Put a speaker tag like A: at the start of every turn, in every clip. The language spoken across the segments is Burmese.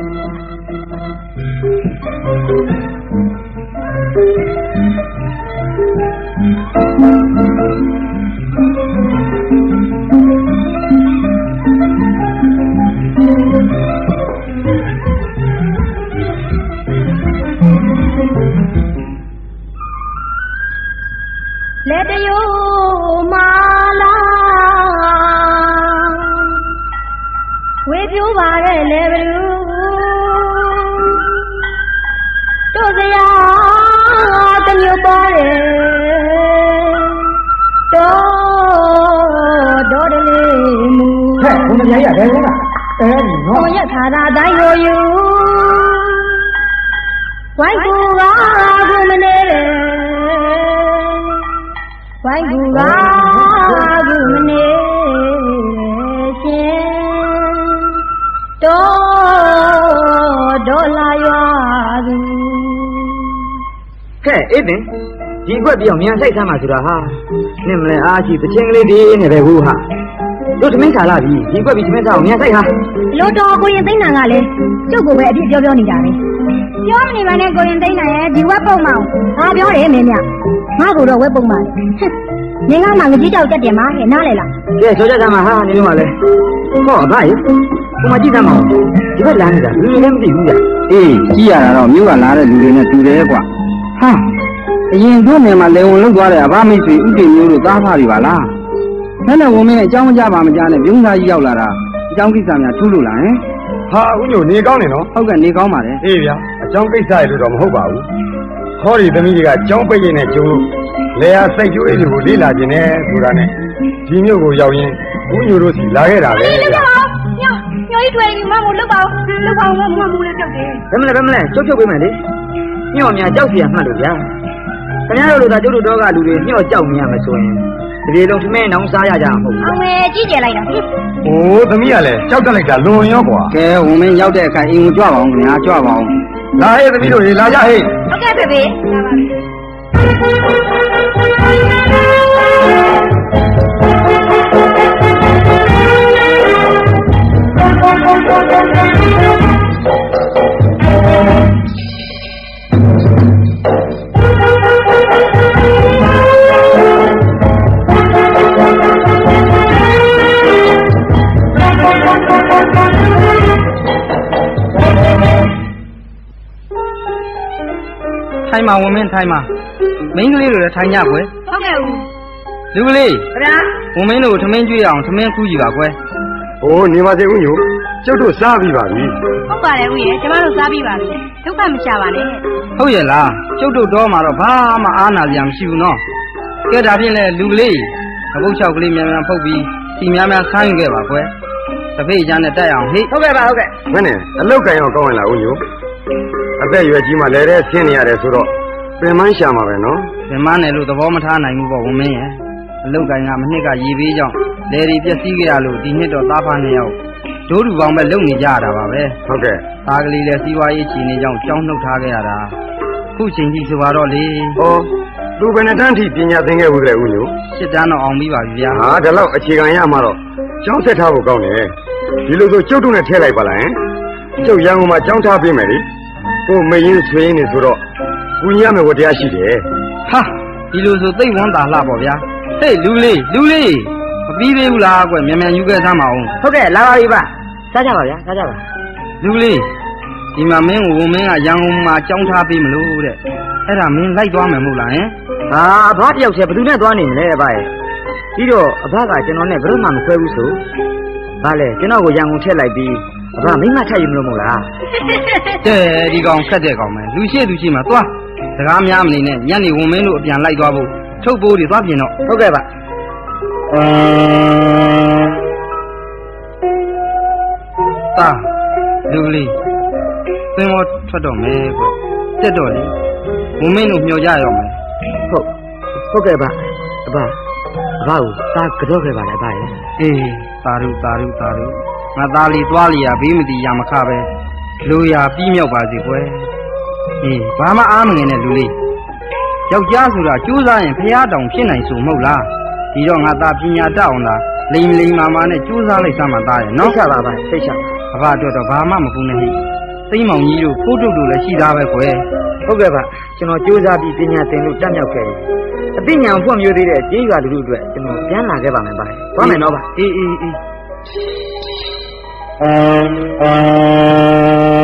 A: လက် ဘုံမ
B: ကြီးရဘယ်လိုလဲအဲဒီ
A: ဟို
B: နော်
A: ရခါသာတိုင်းကိုယူဝိုင်းကူကကူမနေဝိုင်းကူကကူမနေရှင်တော်တော်လာရွာသူ
C: ဟဲ့အေးတင်ဒီကွက်ပြောင်မြန်ဆိုင်ဆမ်းမှာဆိုတာဟာနင့်မလဲအားရှိတချင်းကလေးဒီနေပဲဘူးဟာ တို့သမင်းစားလာပြီဒီကွက်ပြီးသမင်းစားအောင်မြန်ဆိုင်ဟာ
A: လို့တော်ကိုရင်သိန်းနံကလည်းကျုပ်ကိုပဲအပြစ်ပြောပြောနေတာပဲပြောမနေပါနဲ့ကိုရင်သိန်းနံရဲ့ဒီဝက်ပုံမောင်ဘာပြောတယ်မင်းမြငါ့ကိုတော့ဝက်ပုံပါလေဟင်နင်ကမှငကြီးကြောက်တက်တယ်မှာဟဲ့နားလေလား
C: ကဲဆိုကြစမ်းမှာဟာနေလို့မလဲဟောဘာရေကိုမကြည့်သမ်းမအောင်ဒီဘက်လာနေတာလူတွေလည်းမသိဘူးကြာ
D: အေးကြည့်ရတာတော့မြို့ကလာတဲ့လူတွေနဲ့တူတယ်ကွာဟာအရင်တို့နယ်မှာလေဝင်လောက်သွားတဲ့အဘမိတ်ဆွေဥတည်မျိုးတို့သားဖားတွေပါလား နဲ့နဲ့ဝင်မင်းနဲ့အကြောင်းကြားပါမကြားနဲ့မြုံသားကြီးရောက်လာတာအကြောင်းကိစ္စများထူးလို့လားဟင်
E: ဟာဦးညိုနေကောင်းနေနော်
D: ဟုတ်ကဲ့နေကောင်းပါလေ
E: အေးဗျာအကြောင်းကိစ္စတွေတော့မဟုတ်ပါဘူးခေါ်ဒီသမီးကြီးကကြောင်းပိတ်ရင်နဲ့ကျုံလို့လေယာစိုက်ကျိုးအေးတွေကိုလေ့လာခြင်းနဲ့ဆိုတာနဲ့ဒီမြို့ကိုရောက်ရင်ဦးညိုတို့စီလာခဲ့တာပဲဗျာ
A: ညိုညိုကြီးတွေ့ရင်မမလို့ပါဘူးလို့ပါဘူးမမလို့ကြောက်တယ်
C: ဘယ်မလဲဘယ်မလဲကြောက်ကြောက်ပေးမယ်လေညို့အများကြောက်စီရမှတ်လို့ဗျာ ခင်ဗျားတို့လိုသာကျုပ်တို့တော့ကလူတွေညော့ကြောက်မြင်ရမယ်ဆိုရင်ဒီလိုလုံးသမင်းနောင်စားရကြမှာမဟုတ်ဘူး
A: အောင်မယ်ကြီးကျယ်လိုက်တာဟင်။
E: အိုးသမီးကလည်းကြောက်တက်လိုက်တာလွန်ရောကွာ
D: ကဲဝင်မင်းရောက်တဲ့အခါအိမ်ကိုကြွပါအောင်ခင်ဗျာကြွပါအောင်။
E: လာဟဲ့သမီးတို့ရေလာကြဟဲ့
A: ဟုတ်ကဲ့ဖေဖေ
D: ထိုင်မှာဝင်မင်းထိုင်မှာမိန်းကလေးတွေလည်းထိုင်ကြကွယ်
A: ဟုတ်ကဲ့ဦး
D: လူကလေး
C: ခင်ဗျာ
D: ဝင်မင်းတို့ထမင်းကျွေးအောင်ထမင်းခူးကြည့်ပါကွယ်။
E: အိုးနေပါစေဦးညို။ကျုပ်တို့စားပြီးပါပြီ
A: ဟုတ်ပါတယ်ဦးရဲ့ကျမတို့စားပြီးပါပြီဒုက္ခမချပါနဲ့
D: ဟုတ်ရဲ့လားကျုပ်တို့တော့မှာတော့ဘာမှအားနာစရာမရှိဘူးနော်ကဲဒါဖြင့်လေလူကလေးအပုတ်ချောက်ကလေးမြန်မြန်ဖုတ်ပြီးစီများများဆိုင်းခဲ့ပါကွယ်တပိတ်ချမ်းနဲ့တက်အောင်ဟိ
C: ဟုတ်ကဲ့ပါဟုတ်ကဲ့။
E: မင်းနဲ့အလုတ်ကန်ရောကောင်းရင်လားဦးညို။ အသက်ရွယ်ကြီးမှလည်းတဲ့ဆင်းနေရတယ်ဆိုတော့ပင်မရှာမှာပဲနော်
D: ဗင်မနဲ့လို့သဘောမထားနိုင်ဘူးပေါ့ဝင်မင်းရဲ့အလုတ်ကိုင်းကမနှစ်ကရေပေးကြောင်းလေဒီပျက်စီးကြရလို့ဒီနှစ်တော့သားဖားနှစ်ယောက်ဒိုးတူပေါင်းပဲလုံနေကြရတာပါပဲ။
E: ဟုတ်ကဲ့
D: သားကလေးလည်းစီးပွားရေးချီနေကြောင်းကြောင်းနှုတ်ထားခဲ့ရတာခုချိန်ကြီးဆိုပါတော့လေ။
E: ဟောသူဘယ်နဲ့တန်းထိပညာသင်ခဲ့ဘူးတဲ့ဦးညို
D: ရှစ်တန်းတော့အောင်ပြီးပါပြီဗျာ။
E: ဟာဒါတော့အခြေခံရမှာတော့ကျောင်းဆက်ထားဖို့ကောင်းတယ်။ဒီလိုဆိုကျုပ်တို့နဲ့ထည့်လိုက်ပါလားဟင်။ကျုပ်ရန်ကုန်မှာကျောင်းထားပေးမယ်လေ။ ကိုမရင်ဆွေးနေဆိုတော့ကူညီရမယ်ဝတရားရှိတယ်
D: ဟာဒီလိုဆိုသိပ်ဝမ်းသာလှပေါ့ဗျာဟေးလူလေးလူလေးမပြီးသေးဘူးလားကွမြန်မြန်ယူခဲ့စမ်းပါဦး
C: ဟုတ်ကဲ့လာပါပြီပါစားကြပါဗျာစားကြပါ
D: လူလေးဒီမှာမင်းကိုဝန်မင်းကရန်ကုန်မှာကြောင်းထားပေးမလို့တဲ့အဲ့ဒါမင်းလိုက်သွားမယ်မဟုတ်လားဟင်
C: ဟာအဘတယောက်တည်းဘယ်သူနဲ့သွားနေမလဲအဘရဲ့ပြီးတော့အဘကကျွန်တော်နဲ့ဘယ်တော့မှမခွဲဘူးဆိုဘာလဲကျွန်တော်ကိုရန်ကုန်ထည့်လိုက်ပြီး အဘမိမထပ်ယူမလို့မဟုတ်လား
D: တဲ့ဒီကောင်ခက်တဲ့ကောင်ပဲလူရှိလူရှိမှာသွားစကားများမနေနဲ့ညနေဝန်မင်းတို့အပြန်လိုက်သွားဖို့ထုတ်ပိုးတွေသွားပြင်တော့
C: ဟုတ်ကဲ့ပါ
D: တာလူကလေးသင်္ဘောထွက်တော့မယ်ကွတက်တော့လေဝန်မင်းတို့မျှော်ကြရအောင်မယ်
C: ဟုတ်ဟုတ်ကဲ့ပါအဘအဘကိုတာကတော့ခဲ့ပါလေအဘရဲ့
D: အေးသာရုသာရုသာရု ငါသားလေးသွားလျာဘေးမတီရမခပဲလူရပြီးမြောက်ပါစေကွယ်အေးဘာမှအားမငယ်နဲ့လူလေးယောက်ျားဆိုတာကြိုးစားရင်ဖះတောင်ဖြစ်နိုင်ဆိုမဟုတ်လားဒီတော့ငါသားပညာတတ်အောင်လားလိမ်လိမ်မာမာနဲ့ကြိုးစားလိုက်စမ်းမှသားရဲ့
C: နော်
D: နော်
C: ချပါပါသိချပါ
D: အဘအတွက်တော့ဘာမှမကူနဲ့ဟိ
F: သိမ့်မောင်ကြီးတို့ဖိုးတုတ်တို့လည်းရှိသားပဲကွယ်
C: ဟုတ်ကဲ့ပါကျွန်တော်စူးစမ်းပြီးပညာသင်လို့တက်မြောက်ခဲ့တယ်အသိဉာဏ်ဖွံ့ဖြိုးသေးတဲ့ကျေးရွာလူထုအတွက်ကျွန်တော်ပြန်လာခဲ့ပါမယ်ပါသွားမယ်နော်ပါ
F: အေးအေးအေး
C: Um, um.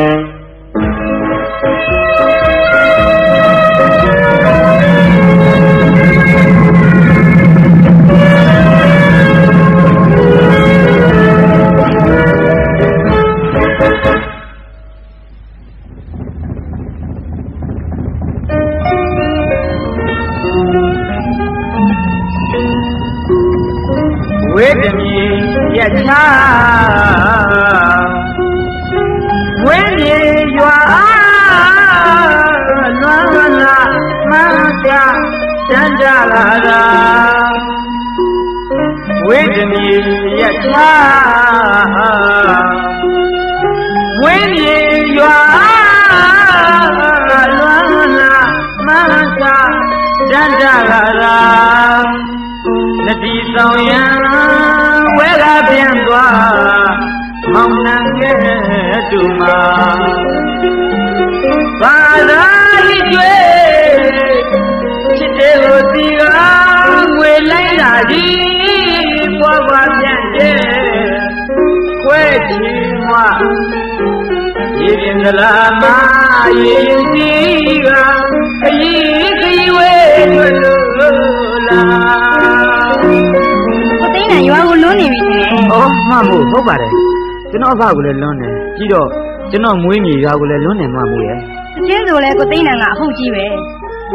C: ဖကိုလည်းလွန်းတယ်။ပြီးတော့ကျွန်တော်မွေးမြေရွာကိုလည်းလွန်းတယ်မှမို့ရဲ့
G: အချင်းဆိုလဲကိုသိန်းနိုင်ကအဟုတ်ကြီးပဲ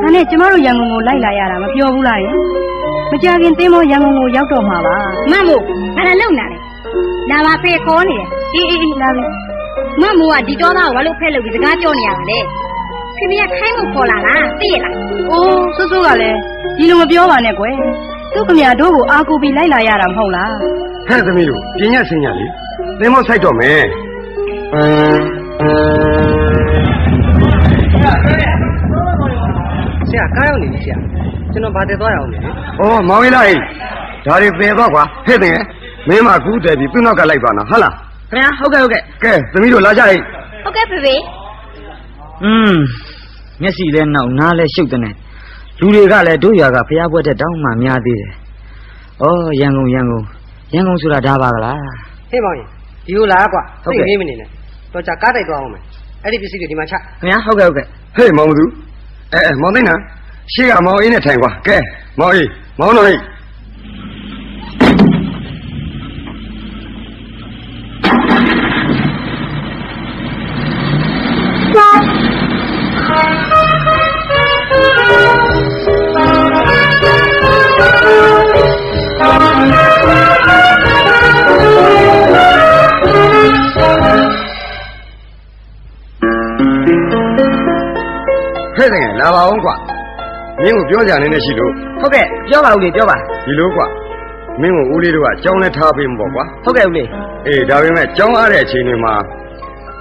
G: ဒါနဲ့ကျမတို့ရန်ကုန်ကိုလိုက်လာရတာမပြောဘူးလားယင်မကြခင်သင်းမောရန်ကုန်ကိုရောက်တော့မှာပါမမို့ဘာလဲလုံနာလဲလာပါဖေခေါ်နေတယ်အေးအေးအေးလာပြီမမို့ကဒီတော့သားကိုဘာလို့ဖဲလို့ဒီစကားပြောနေရတာလဲခင်ဗျာခိုင်းဖို့ခေါ်လာလားသိရလားအိုးစိုးစိုးကလည်းဒီလိုမပြောပါနဲ့ကွယ်သူ့ခင်ဗျာတို့ကိုအားကိုပြီးလိုက်လာရတာမဟုတ်လား
E: ဟဲ့သမီးတို့ပညာစင်ရလေ သင်မောဆိုင်တော့မယ်
F: ဆရာကားရောက်နေပြီဆရာကျွန်တော်ဗာတက်သွားရအောင်လေ
E: ဩမောင်ရလားဟဲ့ဒါတွေသေတော့ကွာဟဲ့တင်မင်းမကူးတယ်ပြီသူ့နောက်ကလိုက်ပါနော်ဟုတ်လား။
C: ခင်ဗျာဟုတ်ကဲ့ဟုတ်ကဲ့
E: ကဲသမီးတို့လာကြဟဲ့
G: ဟုတ်ကဲ့ဖေဖေ။
C: อืมမျက်စိလည်းနောက်နားလည်းရှုပ်တဲ့နဲ့လူတွေကလည်းတို့ရွာကဖျားပွဲတဲ့တောင်းမှများသေးတယ်။အော်ရန်ကုန်ရန်ကုန်ရန်ကုန်ဆိုတာဒါပါကလား
F: ဟေးမောင်ရင် ဒီကိုလာကွာ
C: ဟုတ်ကဲ့
F: စိတ်နေမနေနဲ့တော့ကြကားတိုက်သွားအောင်မယ်အဲ့ဒီပစ္စည်းတွေဒီမှာချ။
C: ခင်ဗျာဟုတ်ကဲ့ဟုတ်ကဲ့
E: ဟေးမောင်သူအဲအဲမောင်သိန်းနာရှေ့ကမောင်အေးနဲ့ထိုင်ကွာကဲမောင်အေးမောင်တော်ဟဲ့ဟဲ့တ င်လာပါအောင်ကွာမင်းကိုပြောကြနေနေရှိလို့။
C: ဟုတ်ကဲ့ပြောပါဦးလေပြောပါ
E: ဒီလိုကွာမင်းကိုဦးလေးတို့ကကြောင်းလဲထားပေးမှာပေါ့ကွာ။
C: ဟုတ်ကဲ့ဦးလေ
E: အေးဒါပေမဲ့ကြောင်းအားတဲ့အချိန်တွေမှာ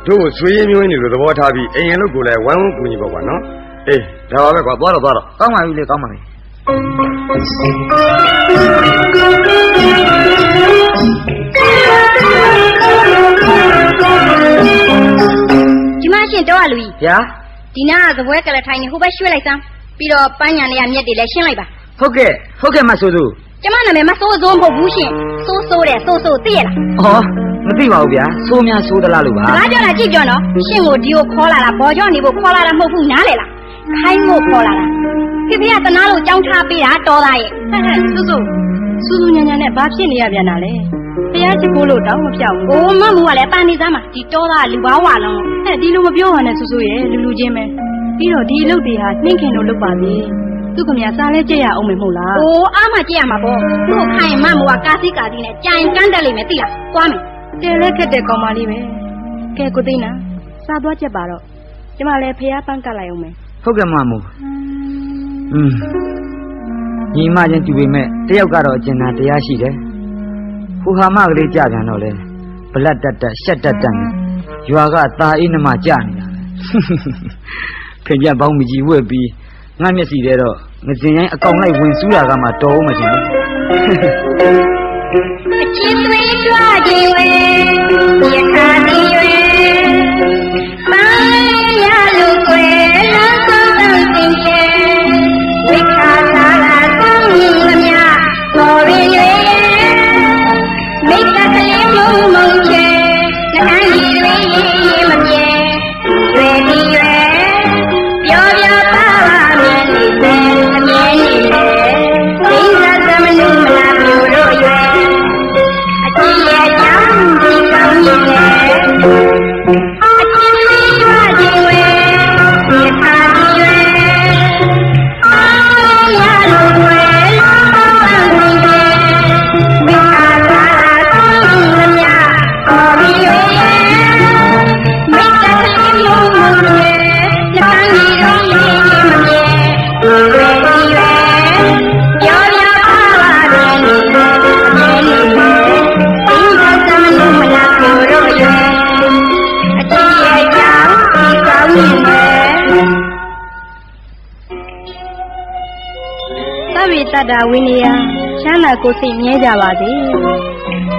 E: တို့ဆွေးရင်းမျိုးရင်းတွေလိုသဘောထားပြီးအိမ်ရလို့ကိုလည်းဝမ်းဝန်းကူညီပေါ့ကွာနော်အေးဒါပါပဲကွာသွားတော့သွားတော့။
C: ကောင်းပါပြီလေကောင်းပါပြီ
G: ဒီမရှင်တော့လူကြီး။
C: ဗျာ
G: ဒီနာကသပွဲကလထိုင်နေဟိုဘက်ရွှေ့လိုက်စမ်းပြီးတော့ပန်းညာနေရမြက်တွေလည်းရှင်းလိုက်ပါ
C: ဟုတ်ကဲ့ဟုတ်ကဲ့မဆိုးသူ
G: ကျမနာမည်မစိုးစိုးမဟုတ်ဘူးရှင်စိုးစိုးတဲ့စိုးစိုးသိရလား။
C: အော်မသိပါဘူးဗျာ။ဆိုးများဆိုးသလားလို့ပါ
G: စကားပြောတာကြည့်ပြောနော်ရှင်ကိုဒီကိုခေါ်လာတာဘော်ကြောနေဖို့ခေါ်လာတာမဟုတ်ဘူးနားလေလားခိုင်းဖို့ခေါ်လာတာဖေဖေကတနာလို့ကြောင်းထားပေးတာတော်သားရဲ့ဟဲ့ဟဲ့စိုးစိုး စူးစူးညံညံနဲ့ဘာဖြစ်နေရပြန်တာလဲတရားချစ်ကိုလို့တောင်းမပြောက်ဘူး။အိုးမမူကလည်းပန်နေသားမှာဒီတောသားလူဘာဝလုံး။ဟဲ့ဒီလိုမပြောပါနဲ့ဆူဆူရဲ့လူလူချင်းပဲ။ပြီးတော့ဒီအလုပ်တွေဟာနှင်းခင်လို့လုပ်ပါလေ။သူ့ကမြစားလဲကြက်ရအောင်မယ်မဟုတ်လား။အိုးအားမကြက်ရမှာပေါ့။သူ့ခိုင်မမူကကာစီကာစီနဲ့ကြိုင်ကန်းတက်လိမ့်မယ်သိလား။သွားမယ်။တဲလဲခက်တဲ့ကောင်မလေးပဲ။ကဲကိုသိန်းနာစားသွားချက်ပါတော့။ကျမလည်းဖះပန်းကတ်လိုက်အောင်မယ်
C: ဟုတ်ကဲ့မမ။อืม ညီမချင်းတူပေမဲ့တယောက်ကတော့အကျဉ်းသာတရားရှိတယ်။ဟူဟာမကလေးကြပြန်တော့လေဘလက်တက်တက်ရှက်တက်တက်နဲ့ရွာကตาအေးနှမကြနေတာပဲခင်ဗျပေါင်းမကြီးဝက်ပြီးငါမျက်စီထဲတော့ငစင်ရိုင်းအကောင်လိုက်ဝင်စူးတာကမှတော်ဦးမချင်ဘူး
G: အချင်းသွေးကြွခြင်းဝဲ ဝိနည်းချမ်းသာကိုယ်စိတ်မြဲကြပါစေ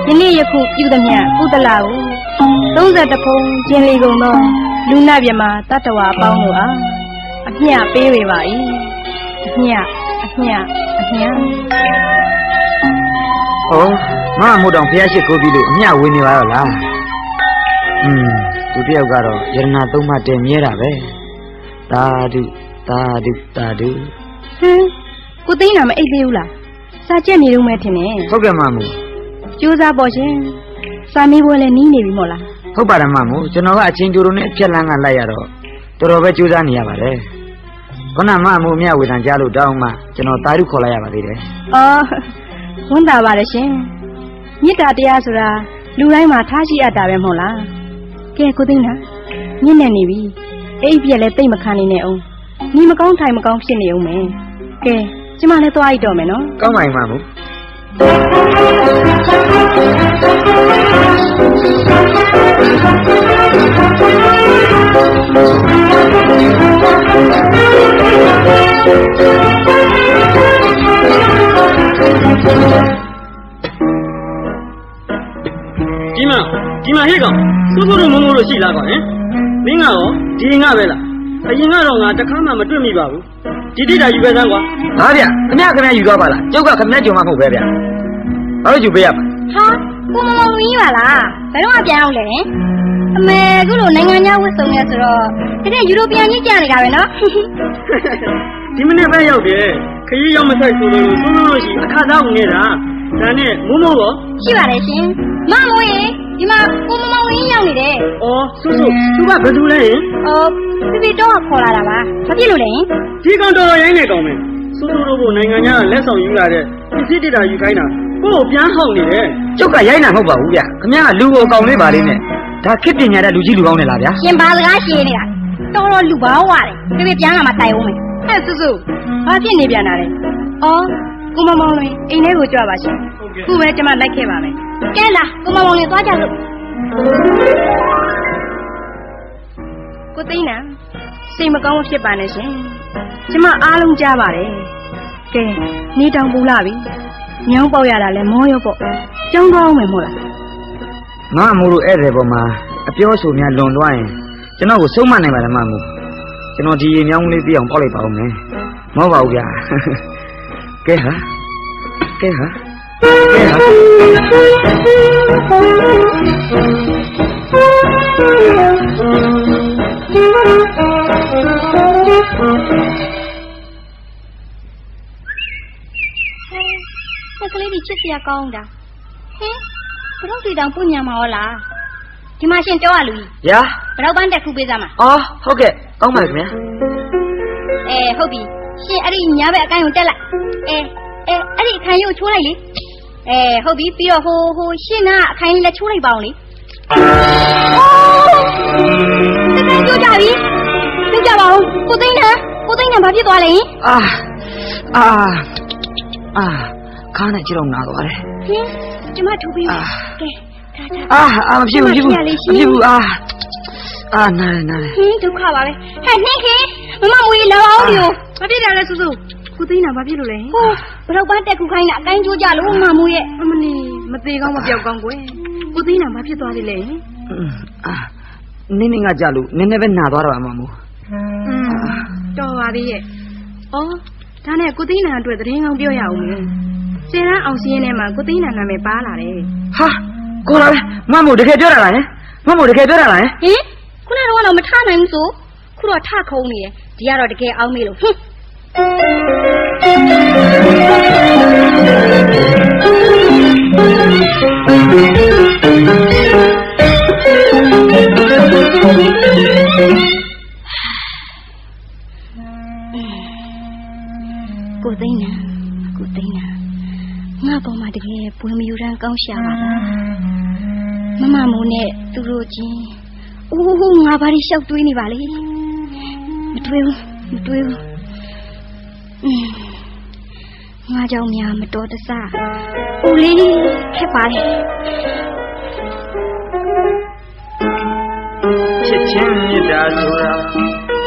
G: ယနေ့ယခုပြုသမျှကုသလကို32ဖုံကျင်လီကုန်သောလူနာမြမတတ္တဝါအပေါင်းတို့အားအမျှပေးပေပါ၏အမျှအမျှအမျှ
C: ဩငါမို့တောင်ဖះရှိခိုးပြီးလို့အမျှဝင်းနေပါတော့လားอืมသူတယောက်ကတော့ယရနာသုံးမှတင်မြဲတာပဲသာဓုသာဓုသာဓု
G: ဟမ်ကို သိန်းနာမအိတ်သေးဘူးလားစာချက်နေတော့မဲထင်တယ်
C: ဟုတ်ကဲ့မမို့
G: ကြိုးစားပေါ့ရှင်စာမေးပွဲလည်းနီးနေပြီမို့လား
C: ဟုတ်ပါတယ်မမို့ကျွန်တော်ကအချင်းကျိုးတို့နဲ့အဖြက်လန်းကလိုက်ရတော့တော်တော်ပဲကြိုးစားနေရပါတယ်ခုနမမို့အမျှဝေဒန်ကြားလို့တောင်းမှကျွန်တော်သာဓုခေါ်လိုက်ရပါသေးတယ်
G: အော်ဝန်တာပါတယ်ရှင်မေတ္တာတရားဆိုတာလူတိုင်းမှာထားရှိအပ်တာပဲမဟုတ်လားကဲကိုသိန်းနာမြင့်နေနေပြီအိပ်ပြက်လည်းတိတ်မခံနေနဲ့အောင်ညီမကောင်းထိုင်မကောင်းဖြစ်နေအောင်မယ်ကဲ ကျမလည်းသွားရတော့မယ်နော်
C: ကောင်းပါပြီမမို့
H: ဒီမှာဒီမှာဟဲ့ကောင်စိုးစိုးတို့မုံမို့လို့ရှိလားကောင်ဟင်မင်းကရောဒီငါပဲလားအရင်ကတော့ငါတစ်ခါမှမတွေ့မိပါဘူး ဒီတိတာယူပဲစမ်းကွာ
C: ဟာဗျခမရခမရယူသွားပါလားကျုပ်ကခမရကြုံမှမဟုတ်ပဲဗျဘာလို့ယူပေးရမှာ
G: ဟာကိုမမောင်ကြီးပါလားဘယ်တော့မှပြန်အောင်လဲအမေခုလိုနိုင်ငံခြားဝတ်စုံနေဆိုတော့တကယ်ယူရိုပီယန်ကြီးကြာနေတာပဲနော်
H: ဒီမနေ့ပဲရောက်တယ်ခရီးရောက်မဆိုင်ဆိုလို့စိုးစိုးတို့ရှိအခါသားဝင်နေတာဒါနဲ့မိုးမိုးရော
G: ရှိပါတယ်ရှင်မမိုးရေ ဒီမှာကိုမမောင်ကြီးရောက်နေတယ်
H: ဩစိုးစိုးသူကဘယ်သူလဲဟင်
G: အော်ပြပြတော့ခေါ်လာတာပါဘာဖြစ်လို့လဲ
H: ဒီကောင်တော်တော်ရိုင်းနေကောင်မယ်စိုးစိုးတို့ကနိုင်ငံခြားကလက်ဆောင်ယူလာတဲ့ပစ္စည်းတိတာယူခိုင်းတာကို့ကိုပြန်ဟောက်နေတယ်
C: ကျုပ်ကရိုက်နာမဟုတ်ပါဘူးဗျခမရကလူကိုအကောင်လေးပါလေးနဲ့ဒါခစ်ပညာတဲ့လူကြီးလူကောင်းနေလားဗျာ
G: ရှင်ဘာစကားရှင်းနေတာတော်တော်လူပေါင်းဝတယ်ပြပြပြန်လာမှတိုင်အောင်မယ်ဟဲ့စုစုဘာဖြစ်နေပြန်တာလဲအော်ကိုမမောင်လွင်အိမ်ထဲကိုကြွပါရှင်ခုပဲကျမလိုက်ခဲ့ပါမယ် ကဲလာကိုမမောင်လွင်သွားကြလို့ကိုသိန်းနာစိတ်မကောင်းမဖြစ်ပါနဲ့ရှင်ကျမအားလုံးကြားပါတယ်ကဲနေတောင်ပူလာပြီညောင်းပေါက်ရတာလဲမောရောပေါ့ကျောင်းသွားအောင်မယ်မို့လား
C: ငါမို့လို့ဧည့်သည်ပေါ်မှာအပြောဆိုများလွန်သွားရင်ကျွန်တော်ကိုဆုံးမနိုင်ပါလားမမို့ကျွန်တော်ဒီရေမြောင်းလေးပြအောင်ပေါက်လိုက်ပါဦးမယ်မဟုတ်ပါဘူးဗျာကဲဟာကဲဟာ ကဲဟာ
G: ဆက်ကလေးကြီးချစ်စရာကောင်းတာဟင်ဘလို့ဒီတောင်ပုညာမှာဟောလားဒီမှာရှင်ပြောရလူကြီး
C: ရာ
G: ဘလောက်ပန်းတက်ခုပေးစားမှာ
C: အော်ဟုတ်ကဲ့ကောင်းပါပြီခင်ဗျာ
G: အဲဟုတ်ပြီရှင်အဲ့ဒီညာဘက်အကိုင်းကိုတက်လိုက်အဲအဲအဲ့ဒီအခိုင်ကိုချိုးလိုက်လေ အဲဟုတ်ပြီပြီးတော့ဟိုဟိုရှင်ကအခိုင်လေးလည်းချိုးလိုက်ပါအောင်လေတကယ်ကြိုးကြပြီကြိုးကြပါဦးကိုသိန်းနဲ့ကိုသိန်းနဲ့ဘာဖြစ်သွားလဲဟင်
C: အာအာအာခါနဲ့ကြည့်တော့နာသွားတယ်
G: ဟင်ကျမထိုးပေးမယ်
C: အာ
G: ကဲဒါဒါ
C: အာအာမဖြစ်ဘူးမဖြစ်ဘူး
G: ကျမ
C: မ
G: ဖြစ်ရလေရှင်
C: ဖြစ်ဘူးအာအာနားတယ်နားတယ်
G: ဟင်းဒုက္ခပါပဲဟဲ့နှင်းခင်မမမွေးလာအောင်ဒီဘာဖြစ်တာလဲစုစု ကိုသိန်းနာဘာဖြစ်လို့လဲဟိုဘလောက်ပါတက်ခုခိုင်းတာအကိုင်းကျိုးကြလို့မမူရဲ့အမလီမသေးကောင်းမပြောက်ကောင်းကွယ်ကိုသိန်းနာဘာဖြစ်သွားလိ
C: မ့်လဲအာနင်းနေငါကြလို့နည်းနည်းပဲနာသွားတော့အမမူ
G: တော်ပါသေးရဲ့ဩဒါနဲ့ကိုသိန်းနာအတွက်သတင်းကောင်းပြောရအောင်လေဆယ်တန်းအောင်စင်းထဲမှာကိုသိန်းနာနာမည်ပါလာတယ်
C: ဟာကိုလာမမူတကယ်ပြောတာလားဟင်မမူတကယ်ပြောတာလားဟင်
G: ခုနကတော့မထနိုင်ဘူးဆိုခုတော့ထခုံးနေတယ်ဒီကတော့တကယ်အောင်မေးလို့ဟင် ကိုသိန်းနာကိုသိန်းနာငါပေါ်မှာတကယ်ပွင့်မယူရန်ကောင်းရှာပါလားမမမိုးနဲ့သူတို့ချင်းအိုးဟိုငါဘာတွေလျှောက်တွေးနေပါလေမတွေးဘူးမတွေးဘူးအ င်းငါကြောင့်များမတော်တဆဦးလေးခက်ပါလေ
D: ချစ်ချင်းမြတ်တာဆိုတာ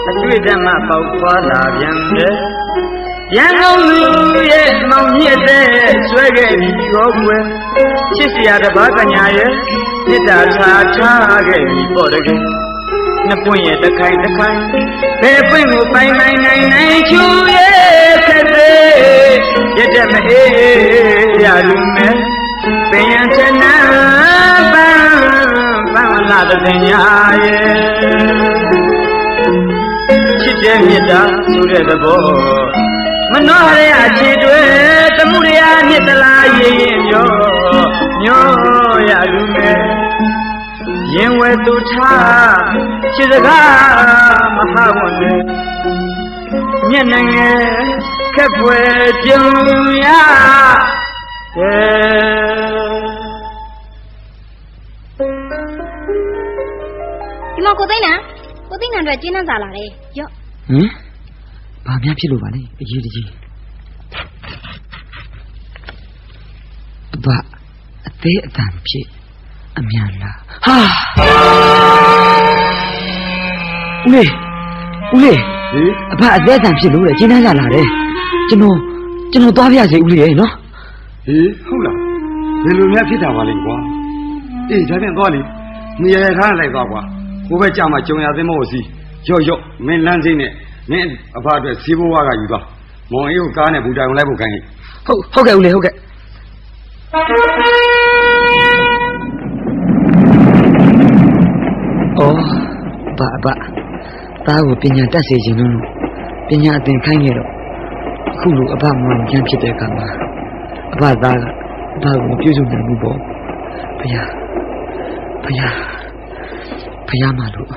D: အတွေ့ဓမ္မပေါက်သွားလာပြန်တယ်
H: ရန်ကုန်လူရဲ့မောင်မြင့်တဲ့ဆွဲခဲ့ပြီရောကွယ်ချစ်စရာတပါးကညာရဲ့မေတ္တာထားထားခဲ့ပြီပေါ့တကယ်နှစ်ပွင့်ရဲ့တစ်ခိုင်တစ်ခိုင်ဘယ်ပွင့်ကိုပိုင်နိုင်နိုင်နိုင်ချူရဲ့ခက်သေး ရတဲ့မအေးရလူမဲ့ပင်ရန်ချနာပန်းပန်းလာတဲ့ညာရဲ့ချစ်တဲ့မေတ္တာဆိုတဲ့သဘောမနှောရအချစ်တွေသမှုရမြစ်တလားရင်ရင်မျောမျောရလူမဲ့ရင်ဝဲသူထားချစ်စကားမဟာဝန်နဲ့မျက်နှာငယ် ခက်ဖွယ်ကြုံရတဲ့
G: ဒီမှာကိုသိန်းနံကိုသိန်းနံအတွက်ကျင်းနှံစာလာတယ်ရော့
C: ဟင်ဘာများဖြစ်လို့ပါလဲအရေးတကြီးအဘအသေးအတန်ဖြစ်အမြန်လားဟာဦးလေးဦးလေး
E: ဟေး
C: အဖအသေးအတန်ဖြစ်လို့လေကျင်းတန်းလာလာတယ် ကျွန်တော်ကျွန်တော်သွားပြစေဦးလေးရဲ့နော်
E: ဟေးဟုတ်လားဘယ်လိုများဖြစ်တာပါလဲကွာအေးဒါပြန်သွားလေနေရာရထားလိုက်သွားကွာကိုပဲကြာမှကြုံရသင်းမို့စီရော့ရော့မင်းလမ်းစိမ့်နဲ့မင်းအဖအတွက်စီးဘိုးဝါကယူသွားမောင်အေးကိုကားနဲ့ဘူတိုင်ကိုလိုက်ဖို့ခိုင်းလိုက်
C: ဟုတ်ဟုတ်ကဲ့ဦးလေးဟုတ်ကဲ့အော်ဘာဘာသားကိုပညာတတ်စေခြင်းလို့ပညာအသင်ခိုင်းခဲ့တော့အ ခုလိုအဘမောင်ကျန်းဖြစ်တဲ့အခါမှာအဘသားကအဘကိုမပြုစုနိုင်ဘူးပေါ့ဘုရားဘုရားဘုရားမလို့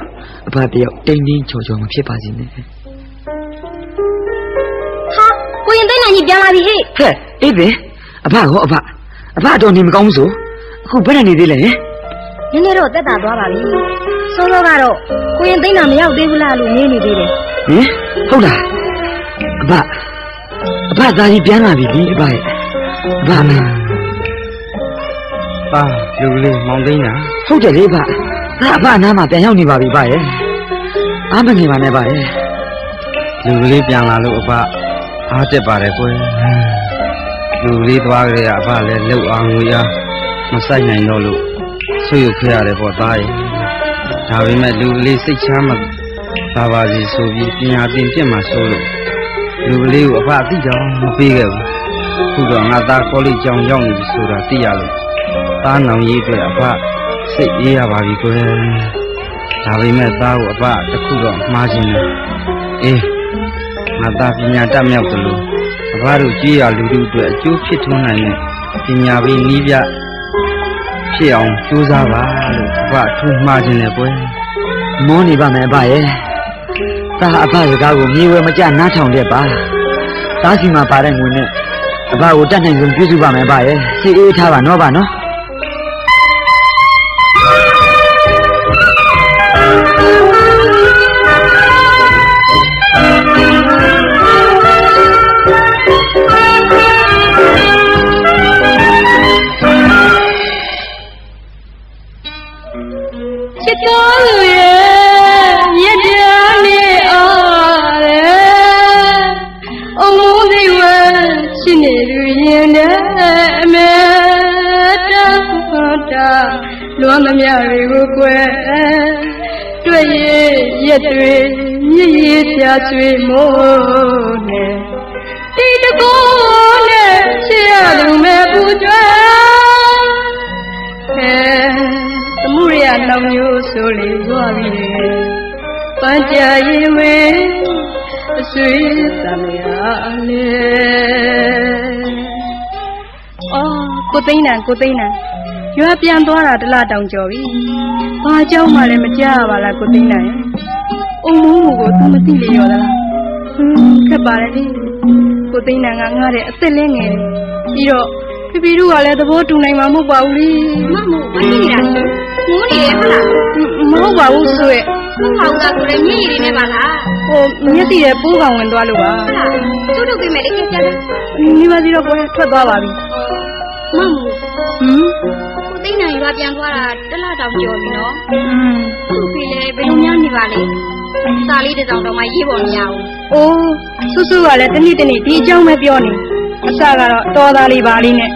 C: အဘတယောက်တိမ်တင်းချော်ချော်မဖြစ်ပါစေနဲ့
G: ဟာကိုရင်သိန်းနံကြီးပြန်လာပြီဟေ့
C: ဟဲ့အေးပဲအဘကောအဘအဘတော်နေမကောင်းဘူးဆိုအခုဘယ်နဲ့နေသေးလဲဟင်
G: နည်းနည်းတော့တက်တာသွားပါပြီစောစောကတော့ကိုရင်သိန်းနံမရောက်သေးဘူးလားလို့နေနေသေးတယ်
C: ဟင်ဟုတ်လားအဘ အဘသားကြီးပြန်လာပြီဒီအဘရဲ့အဘမ
D: ပါလူလေးမောင်သိန်းတာ
C: ဟုတ်တယ်လေအဘဒါအဘနားမှာပြန်ရောက်နေပါပြီဗျရဲ့အားမနေပါနဲ့ဗျရဲ့
D: လူလေးပြန်လာလို့အဖအားတက်ပါတယ်ကွယ်လူလေးသွားကြရအဖလည်းလှုပ်အောင်ငွေအားမဆိုင်နိုင်တော့လို့ဆွေးရုပ်ခဲ့ရတယ်ပေါ့သားရဲ့ဒါပေမဲ့လူလေးစိတ်ချမ်းမသာပါစီဆိုပြီးပညာသင်ပြင့်မှာဆိုလို့ လူလေးကိုအဖအသိတော့မပေးခဲ့ဘူးခုတော့ငါသားကောလိပ်ကျောင်းရောက်နေပြီဆိုတာသိရလို့သားနောင်ရေးအတွက်အဖစိတ်အေးရပါပြီကွယ်ဒါပေမဲ့သားကိုအဖတစ်ခုတော့မှားခြင်းတယ်အေးငါသားပညာတတ်မြောက်သလိုအဘတို့ကြည်ရလူတို့အတွက်အကျိုးဖြစ်ထွန်းနိုင်တဲ့ပညာပေးနည်းပြဖြစ်အောင်ကြိုးစားပါလို့အဘထူးမှားခြင်းနဲ့ကွယ်
C: မောနေပါမယ်အဘရဲ့ ဒါအဘစကားကိုမြေဝဲမကြနားထောင်တဲ့ပါသားစီမှာပါတဲ့ငွေနဲ့အဘကိုတတ်နိုင်ဆုံးပြုစုပါမယ်အဘရဲ့စိတ်အေးထားပါနော်ဗျနော်
I: ည်ပြဆွေမို့နဲ့ဒီတကောနဲ့ချစ်ရလူမဲ့ပူကြွယ်ဟဲသမှုရနောင်မျိုးဆိုလေရွာပြီပန်းကြရင်ဝေအဆွေသံရလေအော်ကိုသိန်းနံကိုသိန်းနံရွာပြန်သွားတာတလားတောင်ကျော်ပြီဘာကြောင့်မှလည်းမကြားရပါလားကိုသိန်းနံရဲ့ အုံမုံမူကိုသူမသိလေရောလားဟင်းခက်ပါလေကိုသိန်းနံကငားတဲ့အစ်စ်လင်းငယ်တယ်ပြီးတော့ဖီဖီတို့ကလည်းသဘောတူနိုင်မှာမဟုတ်ပါဘူးလေ
G: မမို့ဘာဖြစ်နေတာလဲငိုးနေရမလား
I: မဟုတ်ပါဘူးဆိုရဲ့
G: မဟုတ်ပါဘူးကကိုလည်းညည်ရည်နေပါလား
I: ဟိုမျက်စိရဲ့ပိုးကောင်ဝင်သွားလို့ပါ
G: ဟုတ်လားကျုပ်တို့ပြင်မယ်လေကြက်ကြက်
I: မိမစီတော့ကိုယ်ထွက်သွားပါပြီ
G: မမို့
I: ဟမ်
G: ကိုသိန်းနံရွာပြန်သွားတာတလားတောင်ကျော်ပြီနော်
I: อืม
G: သူ့ဖေလေဘယ်လိုများနေပါလဲ
I: အ
G: စာလေးတစ်စောင်တော့မှရေးပေါ်မရဘူး။
I: အိုးစုစုကလည်းတနေ့တနေ့ဒီအကြောင်းပဲပြောနေ။အစကတော့တော်သားလေးပါလေးနဲ့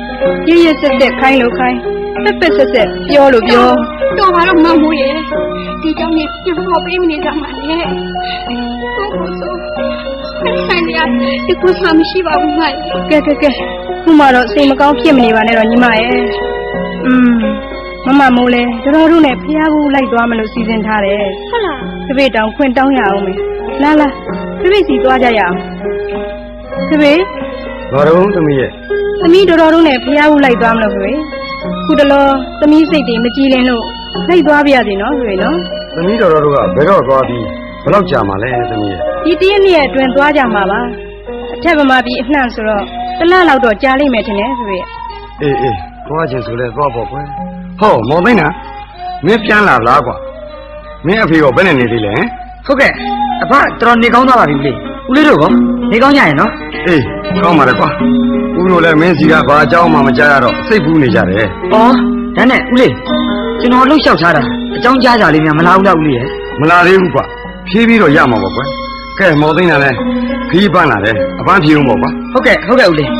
I: ရရဆက်ဆက်ခိုင်းလို့ခိုင်းပက်ပက်ဆက်ဆက်ပြောလို့ပြော
G: တော်ပါတော့မမိုးရဲ့ဒီကြောင့်နေပြန်ခေါ်ပေးမနေကြမှာလေဟုတ်ကိုဆိုဆိုင်ရဒီကုသမရှိပါဘူးမို့
I: ကဲကဲကဲခုမှတော့စိတ်မကောင်းဖြစ်မနေပါနဲ့တော့ညီမရဲ့။อืมမမမိုးလဲတော်တော်တို့နဲ့ဖျားဘူးလိုက်သွားမလို့စီစဉ်ထားတယ်
G: ဟုတ်လား။
I: တပည့်တောင်ခွင့်တောင်းရအောင်မယ်။လာလာတပည့်စီသွားကြရအောင်။တပည့်
E: ဘာတော့သမီးရဲ့
I: သမီးတော်တော်တို့နဲ့ဖျားဘူးလိုက်သွားမလို့ဖေ။ခုတလောသမီးစိတ်တွေမကြည်လင်လို့လိုက်သွားပြရစီနော်ဖေနော်
E: သမီးတော်တော်တို့ကဘယ်တော့သွားပြီးဘယ်တော့ကြာမှလဲသမီးရဲ့။
I: ဒီတရက်နေ့အတွင်းသွားကြမှာပါ။အထက်ဗမာပြည်အနှံ့ဆိုတော့တစ်လလောက်တော့ကြာလိမ့်မယ်ထင်တယ်ဖေ
E: အေးအေးသွားခြင်းဆိုလဲသွားပေါ့ကွယ်ဟောမော်သိန်းနာမင်းပြန်လာလားကွာ မင်းအဖေရောဘယ်နဲ့နေသေးလဲဟမ်
C: ဟုတ်ကဲ့အဖတော်တော်နေကောင်းသွားပါပြီဦးလေးဦးလေးတို့ကောနေကောင်းကြရင်နော်
E: အေးကောင်းပါလေကွာဦးတို့လည်းမင်းစီကဘာအကြောင်းမှမကြားရတော့စိတ်ဖူးနေကြတယ်
C: ဩဒါနဲ့ဦးလေးကျွန်တော်လှုပ်လျှောက်ထားတာအကြောင်းကြားကြလေးများမလားဘူးလားဦးလေးရဲ့
E: မလာသေးဘူးကွာဖြည်းပြီးတော့ရမှာပေါ့ကွယ်ကဲမော်သိန်းနာလည်းခီးပန်းလာတယ်အပန်းဖြေဦးပေါ့ကွာ
C: ဟုတ်ကဲ့ဟုတ်ကဲ့ဦးလေး